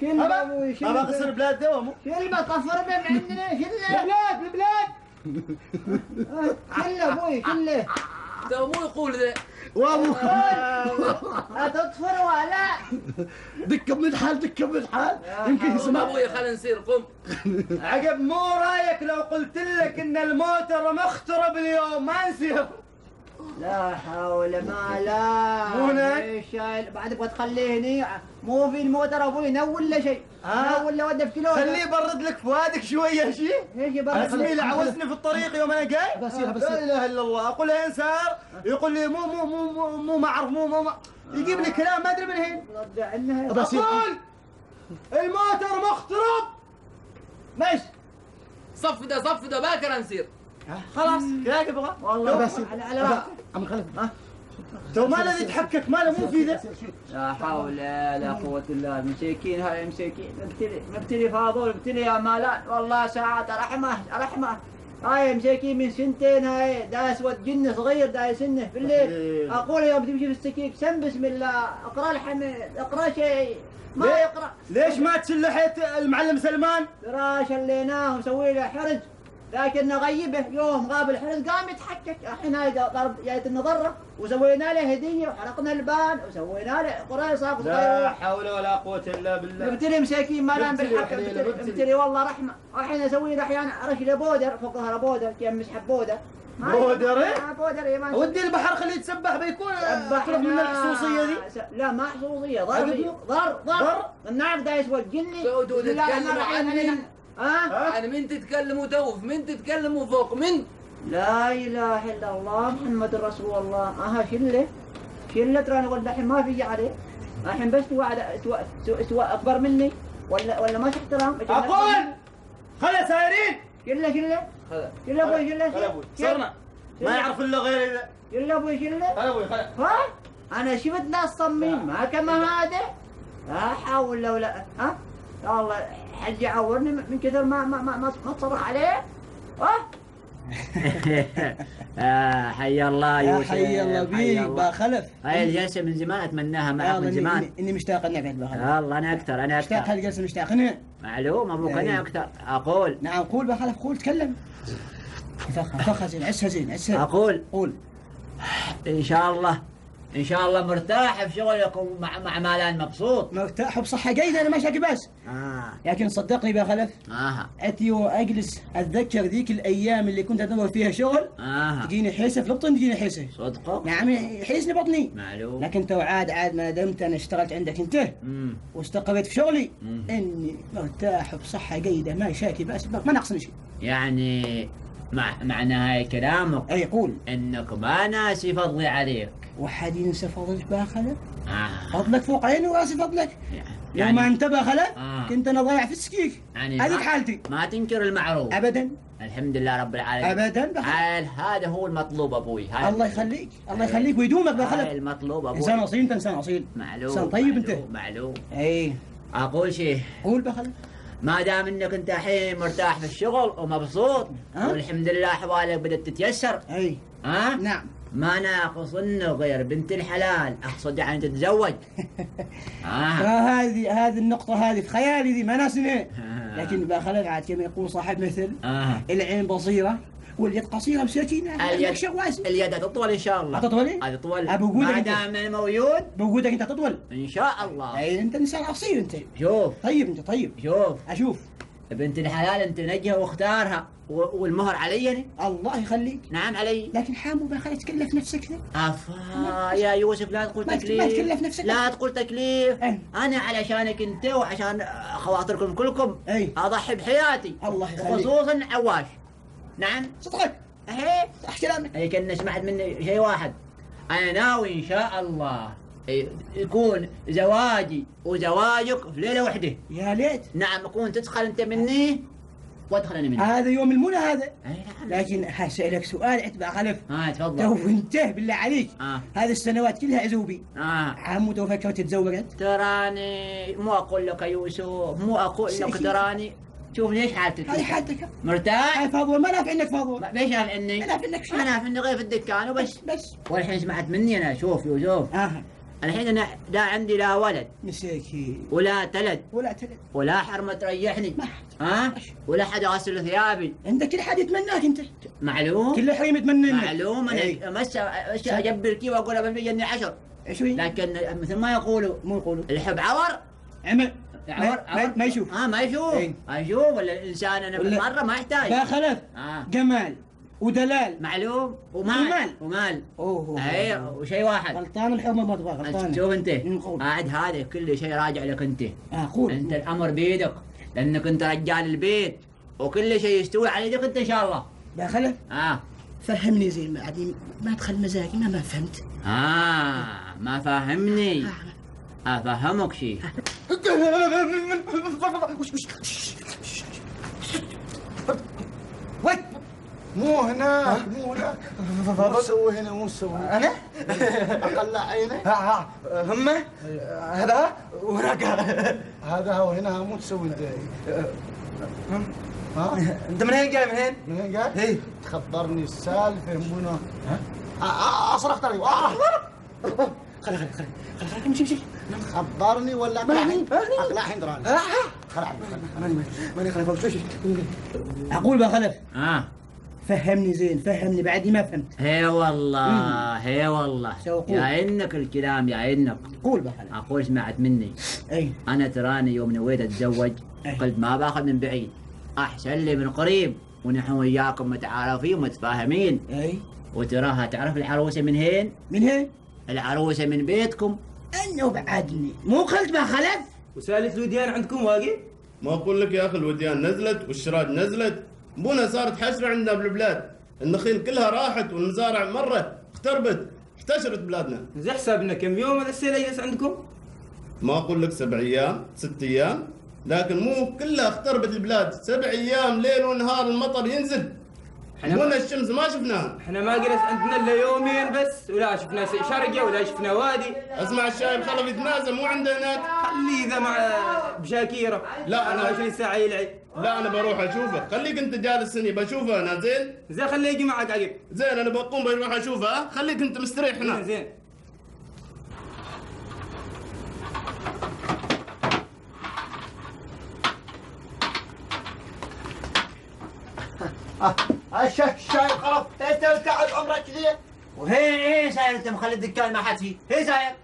شيل أبا أبوي شيل أبا اقصر بلاد دوامو شيل ما طفر به من عندنا شيل البلاد البلاد شيل أبوي شيل تو مو يقول ذا وابو هتطفر ولا دكه من حال دكه من حال. يمكن قوم يسمع. أبوي خلينا نسير قم. عقب مو رايك لو قلت لك إن الموتر مخترب اليوم ما نسير. لا حول ما لا. مو هناك؟ بعد تبغى تخليه هني مو في الموتر أبوي نول لا شيء. ها؟ نول لا وده في كيلو. خليه يبرد لك فؤادك شوية شيء إيش يبغى زميلي عوزني في الطريق يوم أنا جاي. بسير لا بسير إله إلا الله. أقول له سار يقول لي مو مو مو مو مو ما اعرف مو مو. ما يجيب لي كلام ما أدري من هين. أقول الموتر مخترب مش صف ده صف ده باكر نسير خلاص كذا تبغى والله. بس. على على عم خلف. تو ما الذي يتحكك؟ ما له مو في ذا. لا حول لا قوة إلا بالله. مساكين هاي مساكين مبتلي مبتلي فاضل مبتلي يا مالان والله ساعات رحمة رحمة هاي مساكين من سنتين هاي دا أسود جن صغير دا يسنه بالليل أقول يوم تمشي في السكيك سم بسم الله. اقرأ الحمد اقرأ شيء. ما؟ يقرأ. ليش ما تسلحت المعلم سلمان؟ ترى شليناه وسوي له حرج. لكن نغيبه يوم غاب الحرج قام يتحكك. الحين هاي ضرب جاية النظرة وسوينا له هدية وحرقنا البان وسوينا له قريصة لا حول ولا قوة إلا بالله. مبتلي مساكين ما مبتلي بالحق. مبتلي والله رحمة. الحين أسوي له أحيانا رشلة بودر فوق ظهره بودر. كم مسحب بودر؟ بودر بودر ودي البحر خليه يتسبح بيكون تروح من الخصوصية ذي لا ما خصوصية ضر ضر ضر. ضر؟ النعف دا يسوى جني ها؟ عن من تتكلموا تو من تتكلموا فوق من؟ لا إله إلا الله محمد رسول الله. أها شله شله ترى؟ أنا قلت الحين ما في عليه. الحين بس توعد سواء أكبر مني؟ ولا ولا ما في احترام أقول! خلا سايرين! شله شله خذ شله أبوي؟ شله خلا أبوي. شله صرنا. ما يعرف إلا غير ذا شله أبوي؟ شله خلا أبوي خلا ها؟ أنا شفت ناس صميم. ما كما هذا. لا حول ولا ها؟ يا الله. حج يعورني من كثر ما ما ما ما, ما تصرخ عليه؟ ها؟ آه حي الله يا يوسف حي الله بيك با خلف. هاي الجلسة من زمان أتمناها معك من إني- زمان. إني- أني مشتاق خلف الله أنا أكثر أنا مشتاق أكثر. هذه الجلسة مشتاق هنا معلوم أبوك أنا أيوة. أكثر. أقول. نعم قول با خلف قول تكلم. فخها فخها زين عسها زين عسها أقول. قول. إن شاء الله إن شاء الله مرتاح في شغلك ومع مع مالان مبسوط مرتاح بصحة جيدة أنا ما شاكي بس آه. لكن صدقني بقى خلف أها أتي وأجلس أتذكر ذيك الأيام اللي كنت أدور فيها شغل. أها تجيني حيسة في البطن تجيني حيسة صدقك نعم يحيسني بطني. معلوم. لكن تو عاد عاد ما دمت أنا اشتغلت عندك مم. واستقريت في شغلي. مم. إني مرتاح بصحة جيدة ما شاكي بس ما ناقصني شيء. يعني مع معنى هاي كلامك. أي قول. إنك ما ناسي فضلي عليك. وحد ينسى فضلك بقى خلف آه. فضلك فوق عيني وراسي فضلك؟ لو يعني ما انتبه خلف آه. كنت أنا ضايع في السكيك. يعني ما- حالتي. ما تنكر المعروف. ابدا. الحمد لله رب العالمين. ابدا. عال هذا هو المطلوب أبوي؟ هذا الله يخليك الله يخليك ويدومك هاي بخلف المطلوب أبوي؟ إنسان أصيل انت إنسان أصيل. معلوم إنسان طيب. معلوم, معلوم. اي أقول شيء. قول بخلف ما دام انك انت الحين مرتاح في الشغل ومبسوط ها؟ والحمد لله احوالك بدأت تتيسر. أي. ها؟ نعم. ما ناقص إنه غير بنت الحلال. أقصد يعني تتزوج. ها؟ فهذه هذه النقطة هذه في خيالي ذي ما ناسني لكن بخلف عاد كما يقول صاحب مثل آه. العين بصيرة. واليد قصيرة بسكينة اليد شيء واسع اليد تطول إن شاء الله؟ هتطول إيه؟ هتطول أبو ما. دام موجود. بوجودك أنت تطول. إن شاء الله. اي أنت إنسان اصيل أنت. شوف. طيب أنت طيب. شوف. أشوف. بنت الحلال أنت نجها واختارها. والمهر علي أنا. الله يخليك. نعم علي. لكن حامو بخلي تكلف نفسك. أفا يا يوسف لا تقول ما- ما تكليف. تكلف نفسك. لا تقول تكليف. أي. أنا علشانك أنت وعشان خواطركم كلكم. اي اضحي بحياتي الله يخليك. خصوصا عواش نعم. صدقك أهي صح كلامك هي كنا سمعت مني شيء واحد. أنا ناوي ان شاء الله. يكون زواجي وزواجك في ليلة واحدة يا ليت. نعم أكون تدخل أنت مني وادخل أنا منك هذا يوم المنى هذا. أي نعم. لكن هسألك سؤال عتبة خلف. آه تفضل. تو انته بالله عليك. آه. هذه السنوات كلها عزوبي آه. عمو تو فكرت تتزوجت؟ تراني مو أقول لك يوسف مو أقول لك. تراني. شوف ليش حالتك هذه حالتك. مرتاح؟ هاي فاضول ما نافع إنك فاضول ما- ليش أنا إني؟ ما نافع إنك شيء أنا في إني غير في الدكان وبس. بس. والحين سمعت مني أنا شوف يوسف. آه. الحين أنا لا عندي لا ولد. مساكين ولا تلد. ولا تلد. ولا حرمة تريحني. ما ها ولا حد غسل ثيابي. عندك كل حد يتمناك أنت. معلوم؟ كل حريم يتمنى معلوم. أنا مس مس أجبر كي واقول ابى يجني عشر. هي؟ لكن مثل ما يقولوا مو يقولوا. الحب عور. عمل. عور ما, ما يشوف. آه ما يشوف. إي. ما يشوف. ولا الإنسان أنا بالمرة ما يحتاج. با خلف آه. جمال. ودلال. معلوم. ومال. ومال. ومال. أوه. أي وشيء واحد. غلطان الحرمه ما تبغى غلطان. شوف أنت. نقول. قاعد هذا كل شيء راجع لك أنت. آه قول أنت الأمر بيدك. لأنك أنت رجال البيت. وكل شيء يستوي على يدك أنت إن شاء الله. با خلف آه. فهمني زين بعدين ما دخل مزاجي ما ما فهمت. آه. ما فاهمني. أفهمك شيء وين؟ مو هنا مو هنا. مو تسوي هنا مو تسوي أنا؟ اقلع عيني. ها ها همه هذا؟ وهناك. هذا هو هنا مو تسوي انت ها؟ أنت من وين جاي؟ من وين؟ من وين قاعد؟ إيه. تخبرني السالفة منو ها؟ اصرخ طريق خلي خلي خلي خلي خلي امشي امشي. خبرني ولا اقلع الحين دراني خلع. ماني ماني شوي أقول با خلف. آه. فهمني زين فهمني بعدي ما فهمت. هي والله هي والله؟ يا إنك الكلام يا إنك. قول با خلف. أقول سمعت مني. أي. أنا تراني يوم نويت أتزوج. أي. قلت ما باخذ من بعيد. أحسن لي من قريب. ونحن وياكم متعارفين ومتفاهمين. أي. وتراها تعرف العروسة من هين؟ من هين؟ العروسة من بيتكم. أنه بعدني. مو قلت با خلف وسالة الوديان عندكم واقف؟ ما أقول لك يا أخي الوديان نزلت والشراج نزلت. بونا صارت حشرة عندنا بالبلاد. النخيل كلها راحت والمزارع مره اختربت احتشرت بلادنا. زي حسابنا كم يوم هذا السيل يجلس عندكم؟ ما أقول لك سبع أيام ست أيام. لكن مو كلها اختربت البلاد. سبع أيام ليل ونهار المطر ينزل. إحنا بونا الشمس ما شفناها. إحنا ما جلس عندنا إلا يومين بس ولا شفنا شرقة ولا شفنا وادي. اسمع الشايب خلف يتنازل مو عنده هناك خليه ذا مع بشاكيرة. لا، أنا- 20 ساعه يلعب. لا أنا بروح أشوفه. خليك أنت جالس هني بشوفه أنا زين؟ زين خليه يجي معك عقب. زين أنا بقوم بروح أشوفه. ها؟ خليك أنت مستريح هنا زين زين. الشاي الشاي انت تعب عمرك كذي وهين هين ساير أنت مخلي الدكان ما حد فيه. هين ساير.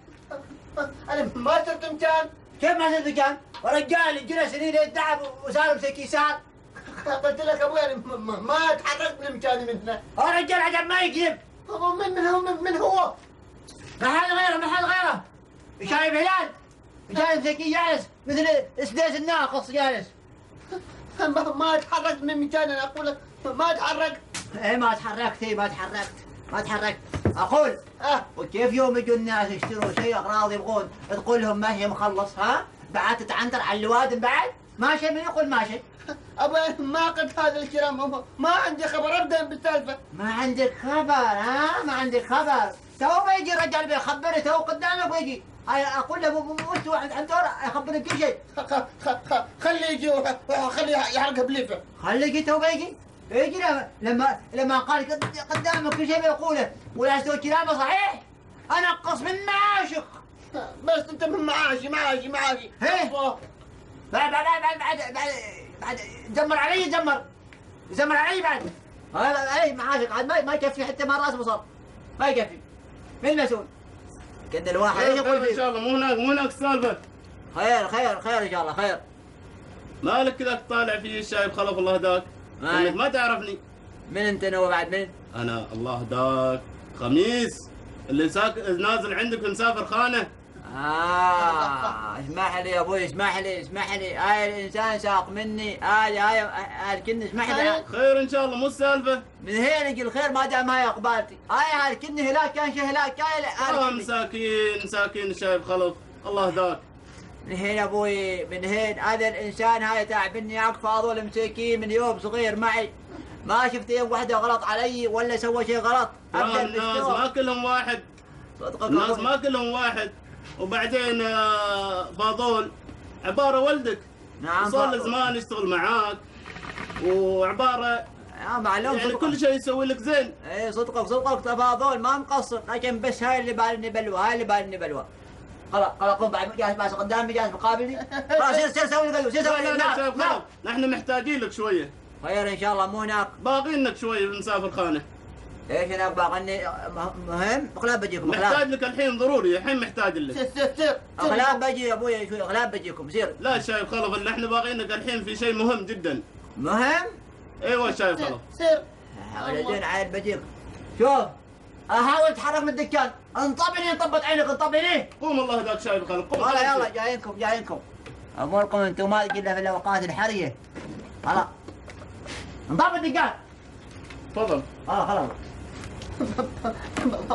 أنا ما صرت مكان. كيف ما صرت دكان ورجال جلس سنين يتعب وصار مسكي سار قلت لك أبوي. ما تحركت من مكاني من هنا. ورجال عجب ما يكذب. من من هو من, من هو؟ محل غيره محل غيره. شايب هلال؟ جالس مسكي جالس. مثل السديس الناقص جالس. ما, تحركت من مكاني. أنا أقول لك ما تحركت إيه ما تحركت إيه ما تحركت ما تحركت أقول آه وكيف يوم يجوا الناس يشتروا شيء أغراض يبغون تقول لهم ما هي مخلص ها؟ بعد تتعنتر على الوادم بعد؟ ماشي من يقول ماشي. أنا ما قلت هذا الكلام ما عندي خبر ابدا بالسالفة. ما عندك خبر ها؟ ما عندك خبر. تو بيجي رجال بيخبرني تو قدامك بيجي أقول له مو أنتوا عند عند دور يخبرك كل شيء. خليه يجي وخليه يحرق بليفه. خليك تو بيجي يجي لما لما لما قال قد- قدامك كل شيء بيقوله ولا تسوي كلامه صحيح أنا اقص من معاشك. بس أنت من معاشي معاشي معاشي. هيه. بعد بعد بعد بعد بعد بعد جمر علي جمر. جمر علي بعد. علي معاشك عاد ما يكفي حتى ما رأس بصر. ما يكفي. مين المسؤول؟ كد الواحد إيش خير يقول ان فيه؟ شاء الله. مو هناك مو هناك السالفه خير خير خير إن شاء الله خير. مالك كذا طالع في الشايب خلف الله هداك ما- انك ما تعرفني. من انت نو بعد من؟ أنا الله هداك خميس اللي ساك نازل عندك ومسافر خانة. آه اسمح لي يا أبوي اسمح لي اسمح لي. هاي الإنسان ساق مني. هاي هاي هاي الكن اسمح لي. خير. إن شاء الله مو السالفة. من هين يجي الخير ما دام هاي أقبالتي. هاي هاي الكن هلاك كان شي هلاك كان آه هاي مساكين مساكين الشايب خلف. الله هداك من هين أبوي من هين هذا الإنسان هاي تعبني عق فاضل مسكين من يوم صغير معي. ما شفت يوم واحدة غلط علي ولا سوى شيء غلط. ابدا الناس. ما كلهم واحد. صدقك الناس. ما كلهم واحد. وبعدين آه، فاضول عبارة ولدك. نعم صار له. زمان يشتغل معاك. وعبارة آه معلوم يعني صدقك. كل شيء يسوي لك زين. إيه صدقك صدقك. تفاضل ما مقصر لكن بس هاي اللي بالني بلوى هاي اللي بالني بلوى. خلاص خلاص قوم بعد باس قدامي خلاص سير سير سوي سير سوي لا خلف نحن محتاجين لك شوية. خير إن شاء الله مو هناك. باغينك شوية بنسافر خانة. إيش هناك؟ باغني مهم؟ اغلاب بجيكم محتاج اغلاب لك الحين ضروري الحين محتاج لك. سير سير سير اغلاب بجي يا أبوي شوي اغلاب بجيكم سير. لا شايف خلف إحنا باغينك الحين في شيء مهم جدا. مهم؟ إيوه شايف خلف سير ولدين عاد بجيك شوف. احاول اتحرك من الدكان. انطبني انطبت عينك انطبني. قوم الله هداك شايف خلف قوم والله خلاص. يلا جايينكم جايينكم. أموركم أنتم ما تجي إلا في الأوقات الحرجة. خلاص. انضبط الدكان. تفضل. خلاص خلاص.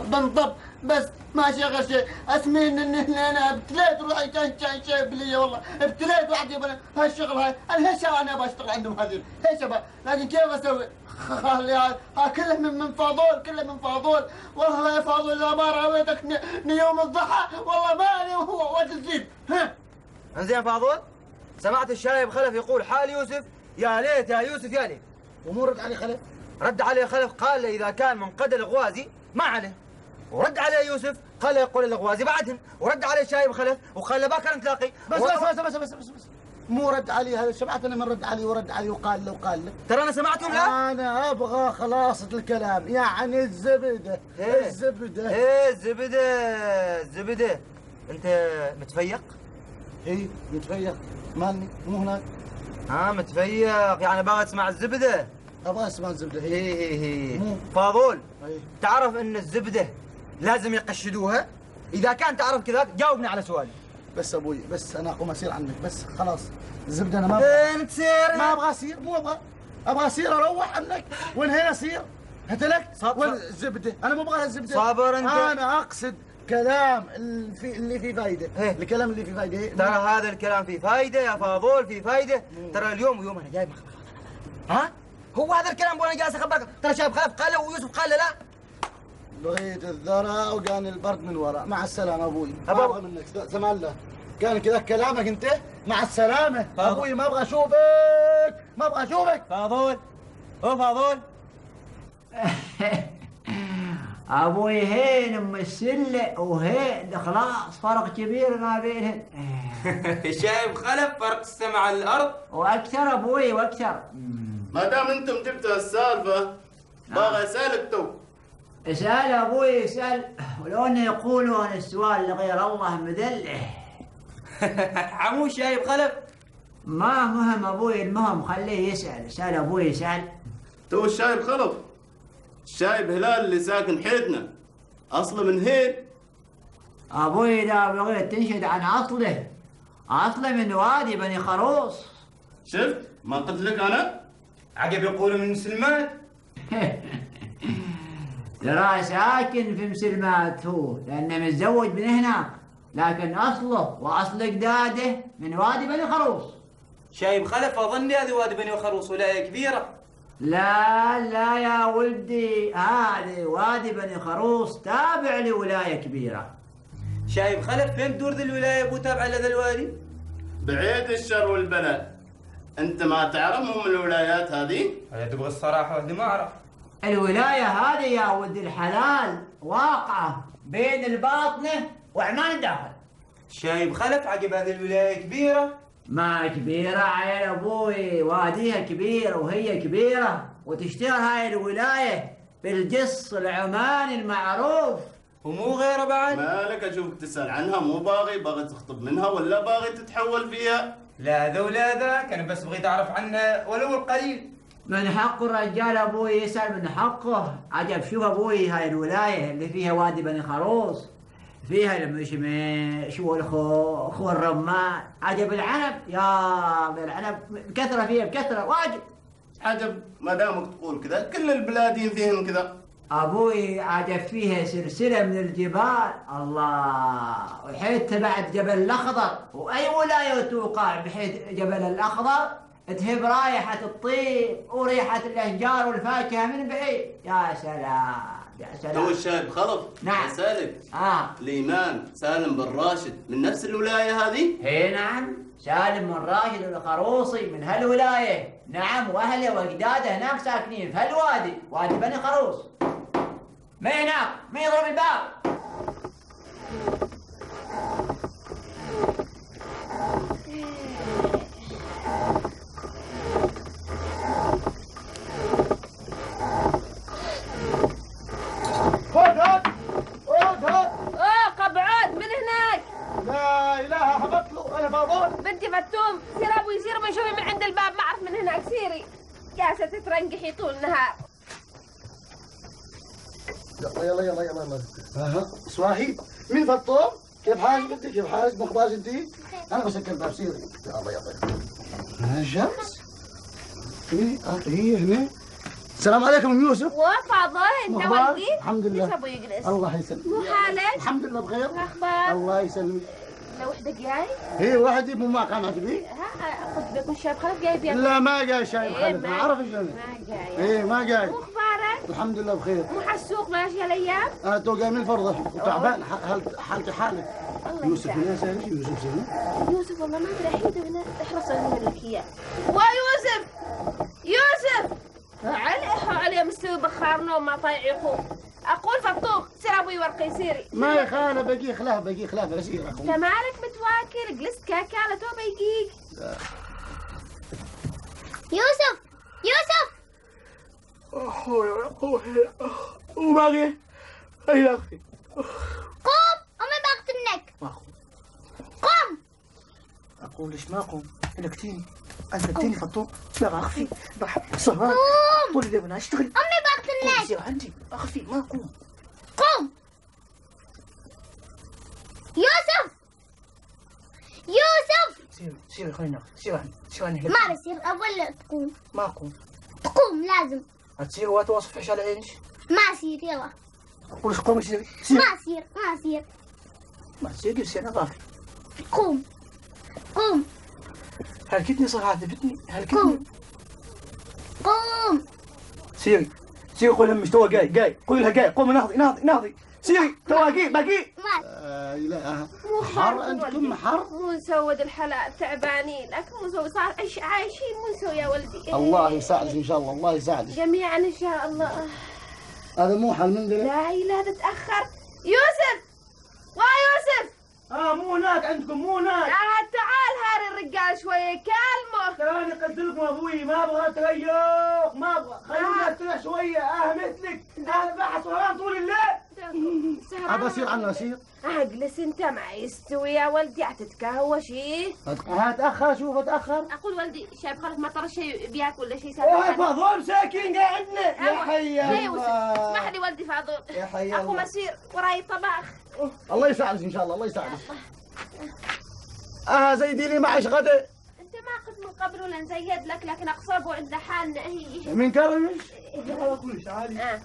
بنضب بس ما شغل شيء. اسمي إن إن أنا ابتليت روحي كان كان شيء بلي والله. ابتليت وحدي بنا هالشغل هاي. أنا هالشغل أنا أبغى أشتغل عندهم هذول أبغى. لكن كيف أسوي؟ خلي ها ها كله من من فاضول كله من فاضول. والله يا فاضول إذا ما راويتك نيوم الضحى والله ما هو وتزيد ها؟ انزين فاضل سمعت الشايب خلف يقول حال يوسف يا ليت يا يوسف يا ليت ومو رد علي خلف؟ رد عليه خلف قال له إذا كان من قد الغوازي ما عليه. ورد عليه يوسف قال له يقول الغوازي بعدهن ورد عليه الشايب خلف وقال له باكر نتلاقي بس و- بس بس بس بس, بس, بس. مو رد علي هذا سمعت أنا من رد علي ورد علي وقال له وقال له. ترى أنا سمعتهم لا؟ أنا أبغى خلاصة الكلام يعني الزبدة إيه. الزبدة. إيه الزبدة الزبدة. أنت متفيق؟ اي متفيق. مالني؟ مو هناك؟ ها متفيق. يعني باغي تسمع الزبدة. أبغى أسمع الزبدة. هي هي مو. فاضول أي. تعرف إن الزبدة لازم يقشدوها؟ إذا كان تعرف كذا جاوبني على سؤالي. بس أبوي بس أنا أقوم أسير عنك بس خلاص. الزبدة أنا ما أبغى. فين تسير ما أبغى أسير مو أبغى. أبغى أسير أروح عنك وين هنا أسير؟ هتلك؟ صب- وين صب- الزبده أنا مو أبغى الزبده صابر أنت. أنا أقصد كلام اللي في اللي فيه فايدة. إيه. الكلام اللي فيه فايدة. ترى هذا الكلام فيه فايدة يا فاضول فيه فايدة. ترى اليوم ويوم أنا جاي مخ- ها؟ هو هذا الكلام وأنا جالس أخبرك. ترى شايف خلف قال ويوسف قال لا. بغيت الذرة وقاني البرد من وراء مع السلامة أبوي. ما أبو- أبغى منك. زمان الله كان كذا كلامك أنت؟ مع السلامة. فاضل. أبوي ما أبغى أشوفك. ما أبغى أشوفك. فاضول هو فاضول أبوي هين أم السلة وهين. خلاص فرق كبير ما بينهن شايف خلف فرق السماء على الأرض؟ وأكثر أبوي وأكثر. ما دام أنتم جبتوا السالفة باغي أسألك تو. اسأل أبوي اسأل. ولو أنه يقولون السؤال لغير الله مذله. عمو شايب خلف. ما مهم أبوي المهم خليه يسأل. اسأل أبوي يسأل تو الشايب خلف. الشايب هلال اللي ساكن حيتنا. أصله من هيل أبوي إذا بغيت تنشد عن أصله. أصله من وادي بني خروص. شفت؟ ما قلت لك أنا؟ عقب يقولوا من مسلمات ترى ساكن في مسلمات هو لأنه متزوج من هناك لكن أصله وأصل أجداده من وادي بني خروص شايب خلف أظني هذه وادي بني خروص ولايه كبيرة. لا لا يا ولدي هذه وادي بني خروص تابع لولاية كبيرة. شايب خلف فين تدور ذي الولاية أبو تابعه لذا الوادي؟ بعيد الشر والبلاء أنت ما تعرفهم الولايات هذه؟ هذا تبغى الصراحة وحدي ما أعرف. الولاية هذه يا ولد الحلال واقعة بين الباطنة وعمان داخل شايب خلف عقب هذه الولاية كبيرة؟ ما كبيرة عيل أبوي واديها كبير وهي كبيرة وتشتهر هاي الولاية بالجص العماني المعروف. ومو غيره بعد؟ مالك أشوفك تسأل عنها مو باغي؟ باغي تخطب منها ولا باغي تتحول فيها؟ لا ذا ولا ذاك أنا بس بغيت أعرف عنها ولو القليل. من حق الرجال أبوي يسأل من حقه. عجب شوف أبوي هاي الولاية اللي فيها وادي بني خروص فيها المشمش والخوخ والرمان عجب العنب. يا العنب بكثرة فيها بكثرة. واجد عجب. ما دامك تقول كذا كل البلادين فيهم كذا. أبوي عجب فيها سلسلة من الجبال. الله. وحيث بعد جبل الأخضر. وأي ولاية توقع بحيث جبل الأخضر؟ تهب رائحة الطيب وريحة الأشجار والفاكهة من بعيد. يا سلام يا تو سلام الشايب خلف. نعم. سالك آه. الإمام سالم بن راشد من نفس الولاية هذه؟ هي نعم. سالم بن راشد الخروصي من هالولاية. نعم وأهله وأجداده هناك ساكنين في هالوادي وادي بني خروص. ما هناك ما يضرب الباب خذ هات خذ هات آه قبعود من هناك لا اله حبط له أنا بابون بنتي فتوم سير أبوي سير ما نشوفي من عند الباب ما اعرف من هناك سيري جالسه تترنقحي طول النهار يلا يلا يلا يلا يلا أها سواهي مين فطوم؟ كيف حالك انت؟ مخباز انت؟ أنا بسكر باب سيري يلا ها شمس هي آه هي هنا. السلام عليكم أم يوسف. وفضل انت مخبار؟ ولدي الحمد لله. أبوي يجلس؟ الله يسلمك. مو حالك؟ الحمد لله بخير. أخبار؟ الله يسلمك. لو وحدة جاي؟ هي واحد مو ما قام تبي؟ ها خذ بك الشاب خلف جاي بيك لا ما جاي شايب إيه، خالد ما اعرف إيش أنا. ما جاي. إيه ما جاي. مو أخبارك؟ الحمد لله بخير. مو حسوق ماشي الأيام أنا تو جاي من الفرضة. وتعبان حالتي حالك الله يوسف. هنا سالك يوسف هنا. يوسف والله ما أدري احيد هنا احرص أقول لك اياه ويوسف يوسف! علي علي مستوي بخار نوم ما طايع يقوم. أقول فطوم سير أبوي ورقي سيري. ما يخالف بقي خلاف بقي خلاف اسير انت اخو مالك متواكل جلست كاكالة تو بيجيك يوسف! يوسف! أخوي أخوي وباقي؟ أي يا أخي قوم امي بقتلك ما أخو. قوم أقول ليش ما اقوم انكتيني انكتيني فطوم لا أخفي. بح سهران. قوم طول الليل أنا أشتغل. أمي قوم بقتلك يصير عندي. أخفي. ما اقوم قوم يوسف. يوسف سيري سيري خلينا سيري عندي سيري عندي ما بصير أول تقوم. ما اقوم تقوم لازم. هتصير واتواصف عشان عينش ما يصير يلا. قومي سيري سيري ما يصير ما يصير ما تصير قل سيري ضافي قوم. قوم. هلكتني صراحة ذبتني هلكتني. قوم. قوم. سيري سيري قول لهم مش توا جاي جاي. قول لها جاي قومي نهضي نهضي نهضي. سيري توا باقي باقي. ما لا مو حر أنتم حر. مو نسود الحلال تعبانين. لكن مو نسوي صار عيش عايشين مو نسوي يا ولدي. الله يساعدك إن شاء الله الله يساعدك. جميعا إن شاء الله. هذا مو حل من لا إله تتاخر يوسف! وا يوسف! آه مو هناك عندكم مو هناك. آه الرجال شوية كلمة. تراني قلت لكم أبوي ما أبغى تريق ما أبغى. خلينا نستريح شوية. آه مثلك. أنا بحث وراء طول الليل. ابى اصير عن اسير أجلس أنت ما يستوي يا ولدي. هتتكهوى شيء أتأخر. شوف أتأخر. أقول والدي شايف خالك ما ترى شيء بياكل ولا شيء أوه فاضل ساكن قاعدنا. يا حي اسمح الله. لي والدي فاضل. يا حي أقوم الله. أسير وراي طباخ. الله يساعدك إن شاء الله. الله يساعدك. آه زيدي لي معش غدا أنت ما قلت من قبل ولا نزيد لك لكن اقصابه عند حالنا هي من كرمش؟ كلش عالي آه.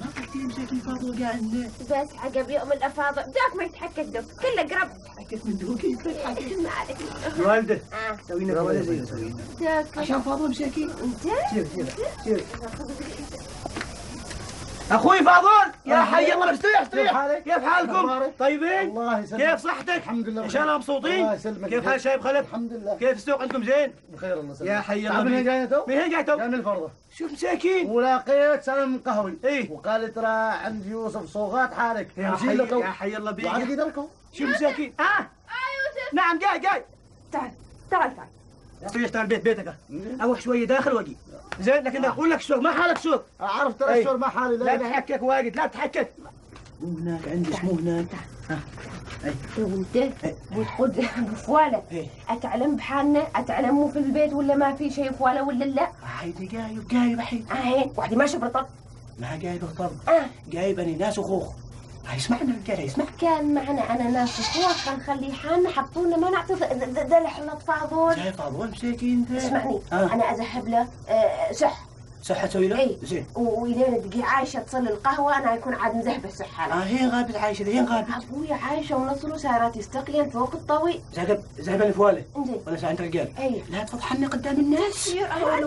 ما قلت لي مساكين فاضل قاعدنا بس عقب يوم الافاضل داك ما يتحكك دف كله قرب. حكيت من دوكي ما عليك والدة. آه. سوينا كذا. زي سوينا. عشان فاضل مساكين أنت؟ سير سير سير أخوي فاضل يا حي الله استريح استريح كيف حالك؟ كيف حالكم؟ طيبين؟ الله يسلمك. كيف صحتك؟ الحمد لله. إن شاء الله مبسوطين؟ الله يسلمك. كيف حال شايب خلف؟ الحمد لله. كيف السوق؟ عندكم زين؟ بخير الله يسلمك. يا حي الله من بيك. هي جاية تو؟ من جاي تو؟ جاي من الفرضة. شوف مساكين؟ ولقيت سلم قهوي. إيه وقال لي ترى عند يوسف صوغات حالك. يا حي. يا حي الله بيك. وعاد قدركم شوف مساكين؟ آه. نعم جاي جاي. تعال تعال تعال. استريح تعال البيت بيتك. أروح شوية داخل وأجي. زين لكن أقول لك سوق ما حالك سوق اعرف ترى. الشهر ما حالي لا تحكك واجد لا تحكك. مو هناك عندي مو هناك؟ وانت وتقول إيه. أتعلم بحالنا؟ أتعلم مو في البيت ولا ما في شيء فواله ولا لا؟ هيدي جايب جايب الحين اهين وحدي ما شبرطت ما جايب اغترب آه. جايب أنا ناس وخوخ. هاي اسمعنا الرجال يسمع كان معنا أنا ناس اخوات خلي حالنا حطونا ما نعطي ذلح فاضول جاي فاضول مساكين ذا. اسمعني آه. أنا ازحب له آه، صح. صحة تسوي له؟ إي. زين. ولين تجي عايشة تصل القهوة أنا يكون عاد مذهبه صح آه هي غابت عايشة هي غابت. أبوي عايشة ونصر وسارات يستقين فوق الطوي ذهب ذهب الفوالة إنزين. ولا ساعة رجال إي. لا تفضحني قدام الناس.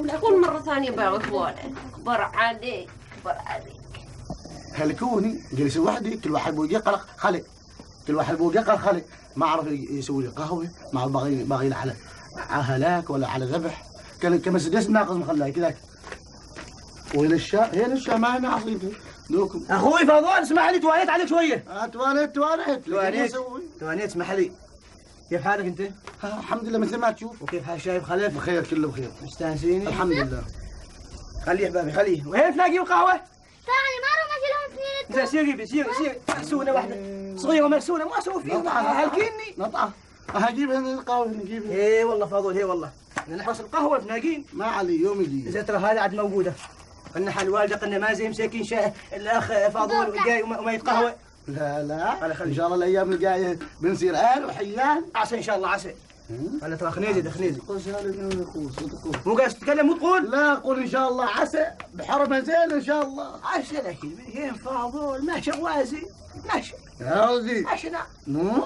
تقول مرة ثانية بقى فواله أكبر عليك أكبر عليك هلكوني جلس وحدي كل واحد بوجه قلق خلق كل واحد بوجه قلق خلق ما عرف يسوي لي قهوة ما باغي باغي على على هلاك ولا على ذبح. كان كمسدس ناقص مخلاي كذاك وين الشاء هين الشاء ما ما عصيته دوكم أخوي فاضول اسمح لي توانيت عليك شوية. توانيت توانيت. توانيت. أسوي توانيت اسمح لي. كيف حالك أنت؟ ها، الحمد لله مثل ما تشوف. وكيف حال شايب خلف؟ بخير كله بخير. مستانسين؟ الحمد لله. خليه حبابي خليه. وين تلاقي القهوة؟ ثاني ما رمى لهم اثنين زين سيري سيري سيري. مكسونة واحدة. صغيرة مكسونة ما أسوي فيها. هلكيني نطعه هجيب هنا القهوة نجيب اي والله فاضول اي والله. نحرس القهوة بناقين ما علي يوم يجي. إذا ترى هذا عاد موجودة. قلنا حال والدة قلنا ما زي مساكين شاه الأخ فاضول جاي وما يتقهوى لا لا. إن شاء الله الأيام الجاية بنصير أهل وحيان عسى إن شاء الله عسى. ولا ترى خنيزي ده خنيزي مو قاعد تتكلم؟ مو تقول؟ لا أقول إن شاء الله عسى بحرمه زين إن شاء الله. عسى لكن من هين فاضول ماشي غوازي. ماشي. يا ولدي ماشي نعم مو؟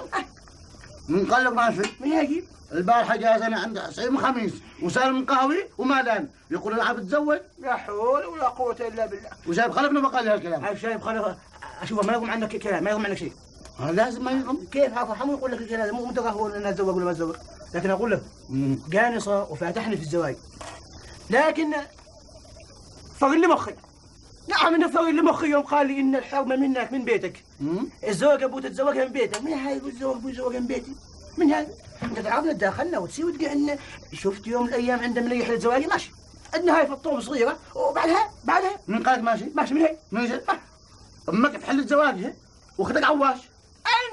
من قلب راشد من يجيب البارحة جاز أنا عند حسين خميس وسالم قهوي وما دان يقول العب تزوج. لا حول ولا قوة إلا بالله. وشايب خلفنا ما قال لي هالكلام. شايف خلف أشوفه ما يغم عنك كلام ما يغم عنك شيء. لازم ما كيف؟ هذا حمو يقول لك الكلام مو متقهوى ان أتزوج ولا ما أتزوج. لكن أقول لك قانصة وفاتحني في الزواج. لكن فغل لي مخي. نعم إنه فغل لي مخي. يوم قال لي إن الحرمة منك من بيتك. الزوجه ابو تتزوجها من بيتك من هاي الزوج ابو يتزوجها من بيتي. من هذا أنت تعرفنا داخلنا وتسي وتقعدنا شفت يوم من الأيام عندنا مليح للزواج ماشي. عندنا هاي فطوم صغيرة. وبعدها بعدها من قالك ماشي؟ ماشي من هي. من جد أمك في حل الزواج واخذك عواش.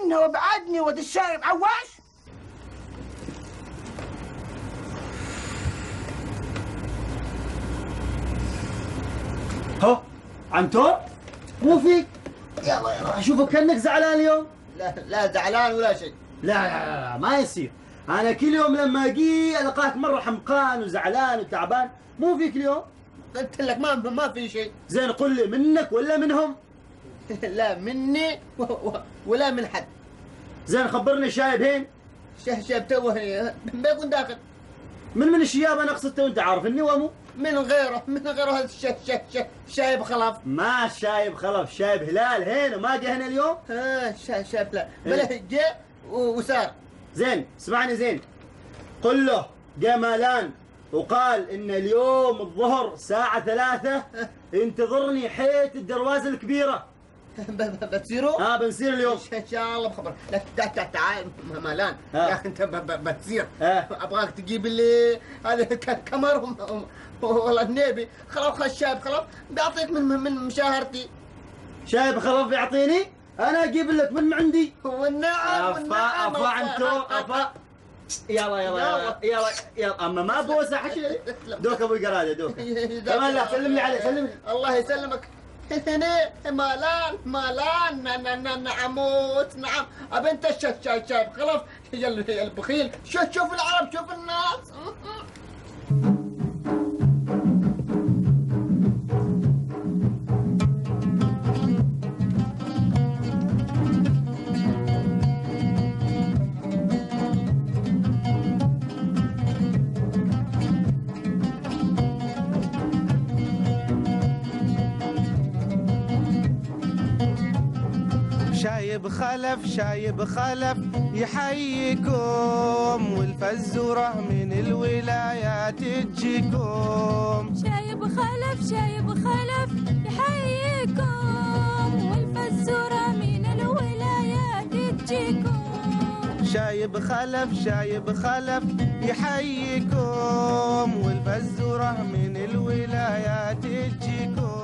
أنه وبعدني ود الشارب. عواش؟ ها عنتو؟ مو فيك؟ يلا يلا. أشوفك كأنك زعلان اليوم؟ لا لا زعلان ولا شيء. لا لا لا, لا ما يصير. أنا كل يوم لما أجي ألقاك مرة حمقان وزعلان وتعبان. مو فيك اليوم؟ قلت لك ما ما في شيء. زين قل لي منك ولا منهم؟ لا مني ولا من حد. زين خبرني شايب هين. شه شاب توه بيكون داخل. من من الشياب أنا قصدته وانت عارف إني ومو من غيره من غيره هذا شه شه شايب خلاف. ما شايب خلف شايب هلال هين وما جه هنا اليوم؟ ها شا شايب لا. بلا جاء و- وسار. زين اسمعني زين. قل له جمالان وقال إن اليوم الظهر ساعة ثلاثة انتظرني حيت الدروازة الكبيرة. بتصيروا؟ آه بنصير اليوم. إن شاء الله بخبر. لا تع- تع- تعال مالان آه. يا أخي أنت بتصير. آه. أبغاك تجيب لي هذا كمر. والله النبي. خلاص خلاص الشاب خلاص. بيعطيك من من مشاهرتي. شايب خلاص بيعطيني؟ أنا أجيب لك من عندي. والنعم أفا والنعم. أفا أنتو أفا. يلا يلا يلا يلا أما ما بوسه حشري دوك أبو القرادة دوك. كمان لا سلم لي عليه سلم الله يسلمك. مالان مالان نعموت نعم. أبي أنت الشاي شاي شاي خلاص. يا يا البخيل. شوف شوف العرب شوف الناس. شايب خلف شايب خلف يحييكم والفزورة من الولايات تجيكم. شايب خلف شايب خلف يحييكم والفزورة من الولايات تجيكم. شايب خلف شايب خلف يحييكم والفزورة من الولايات تجيكم.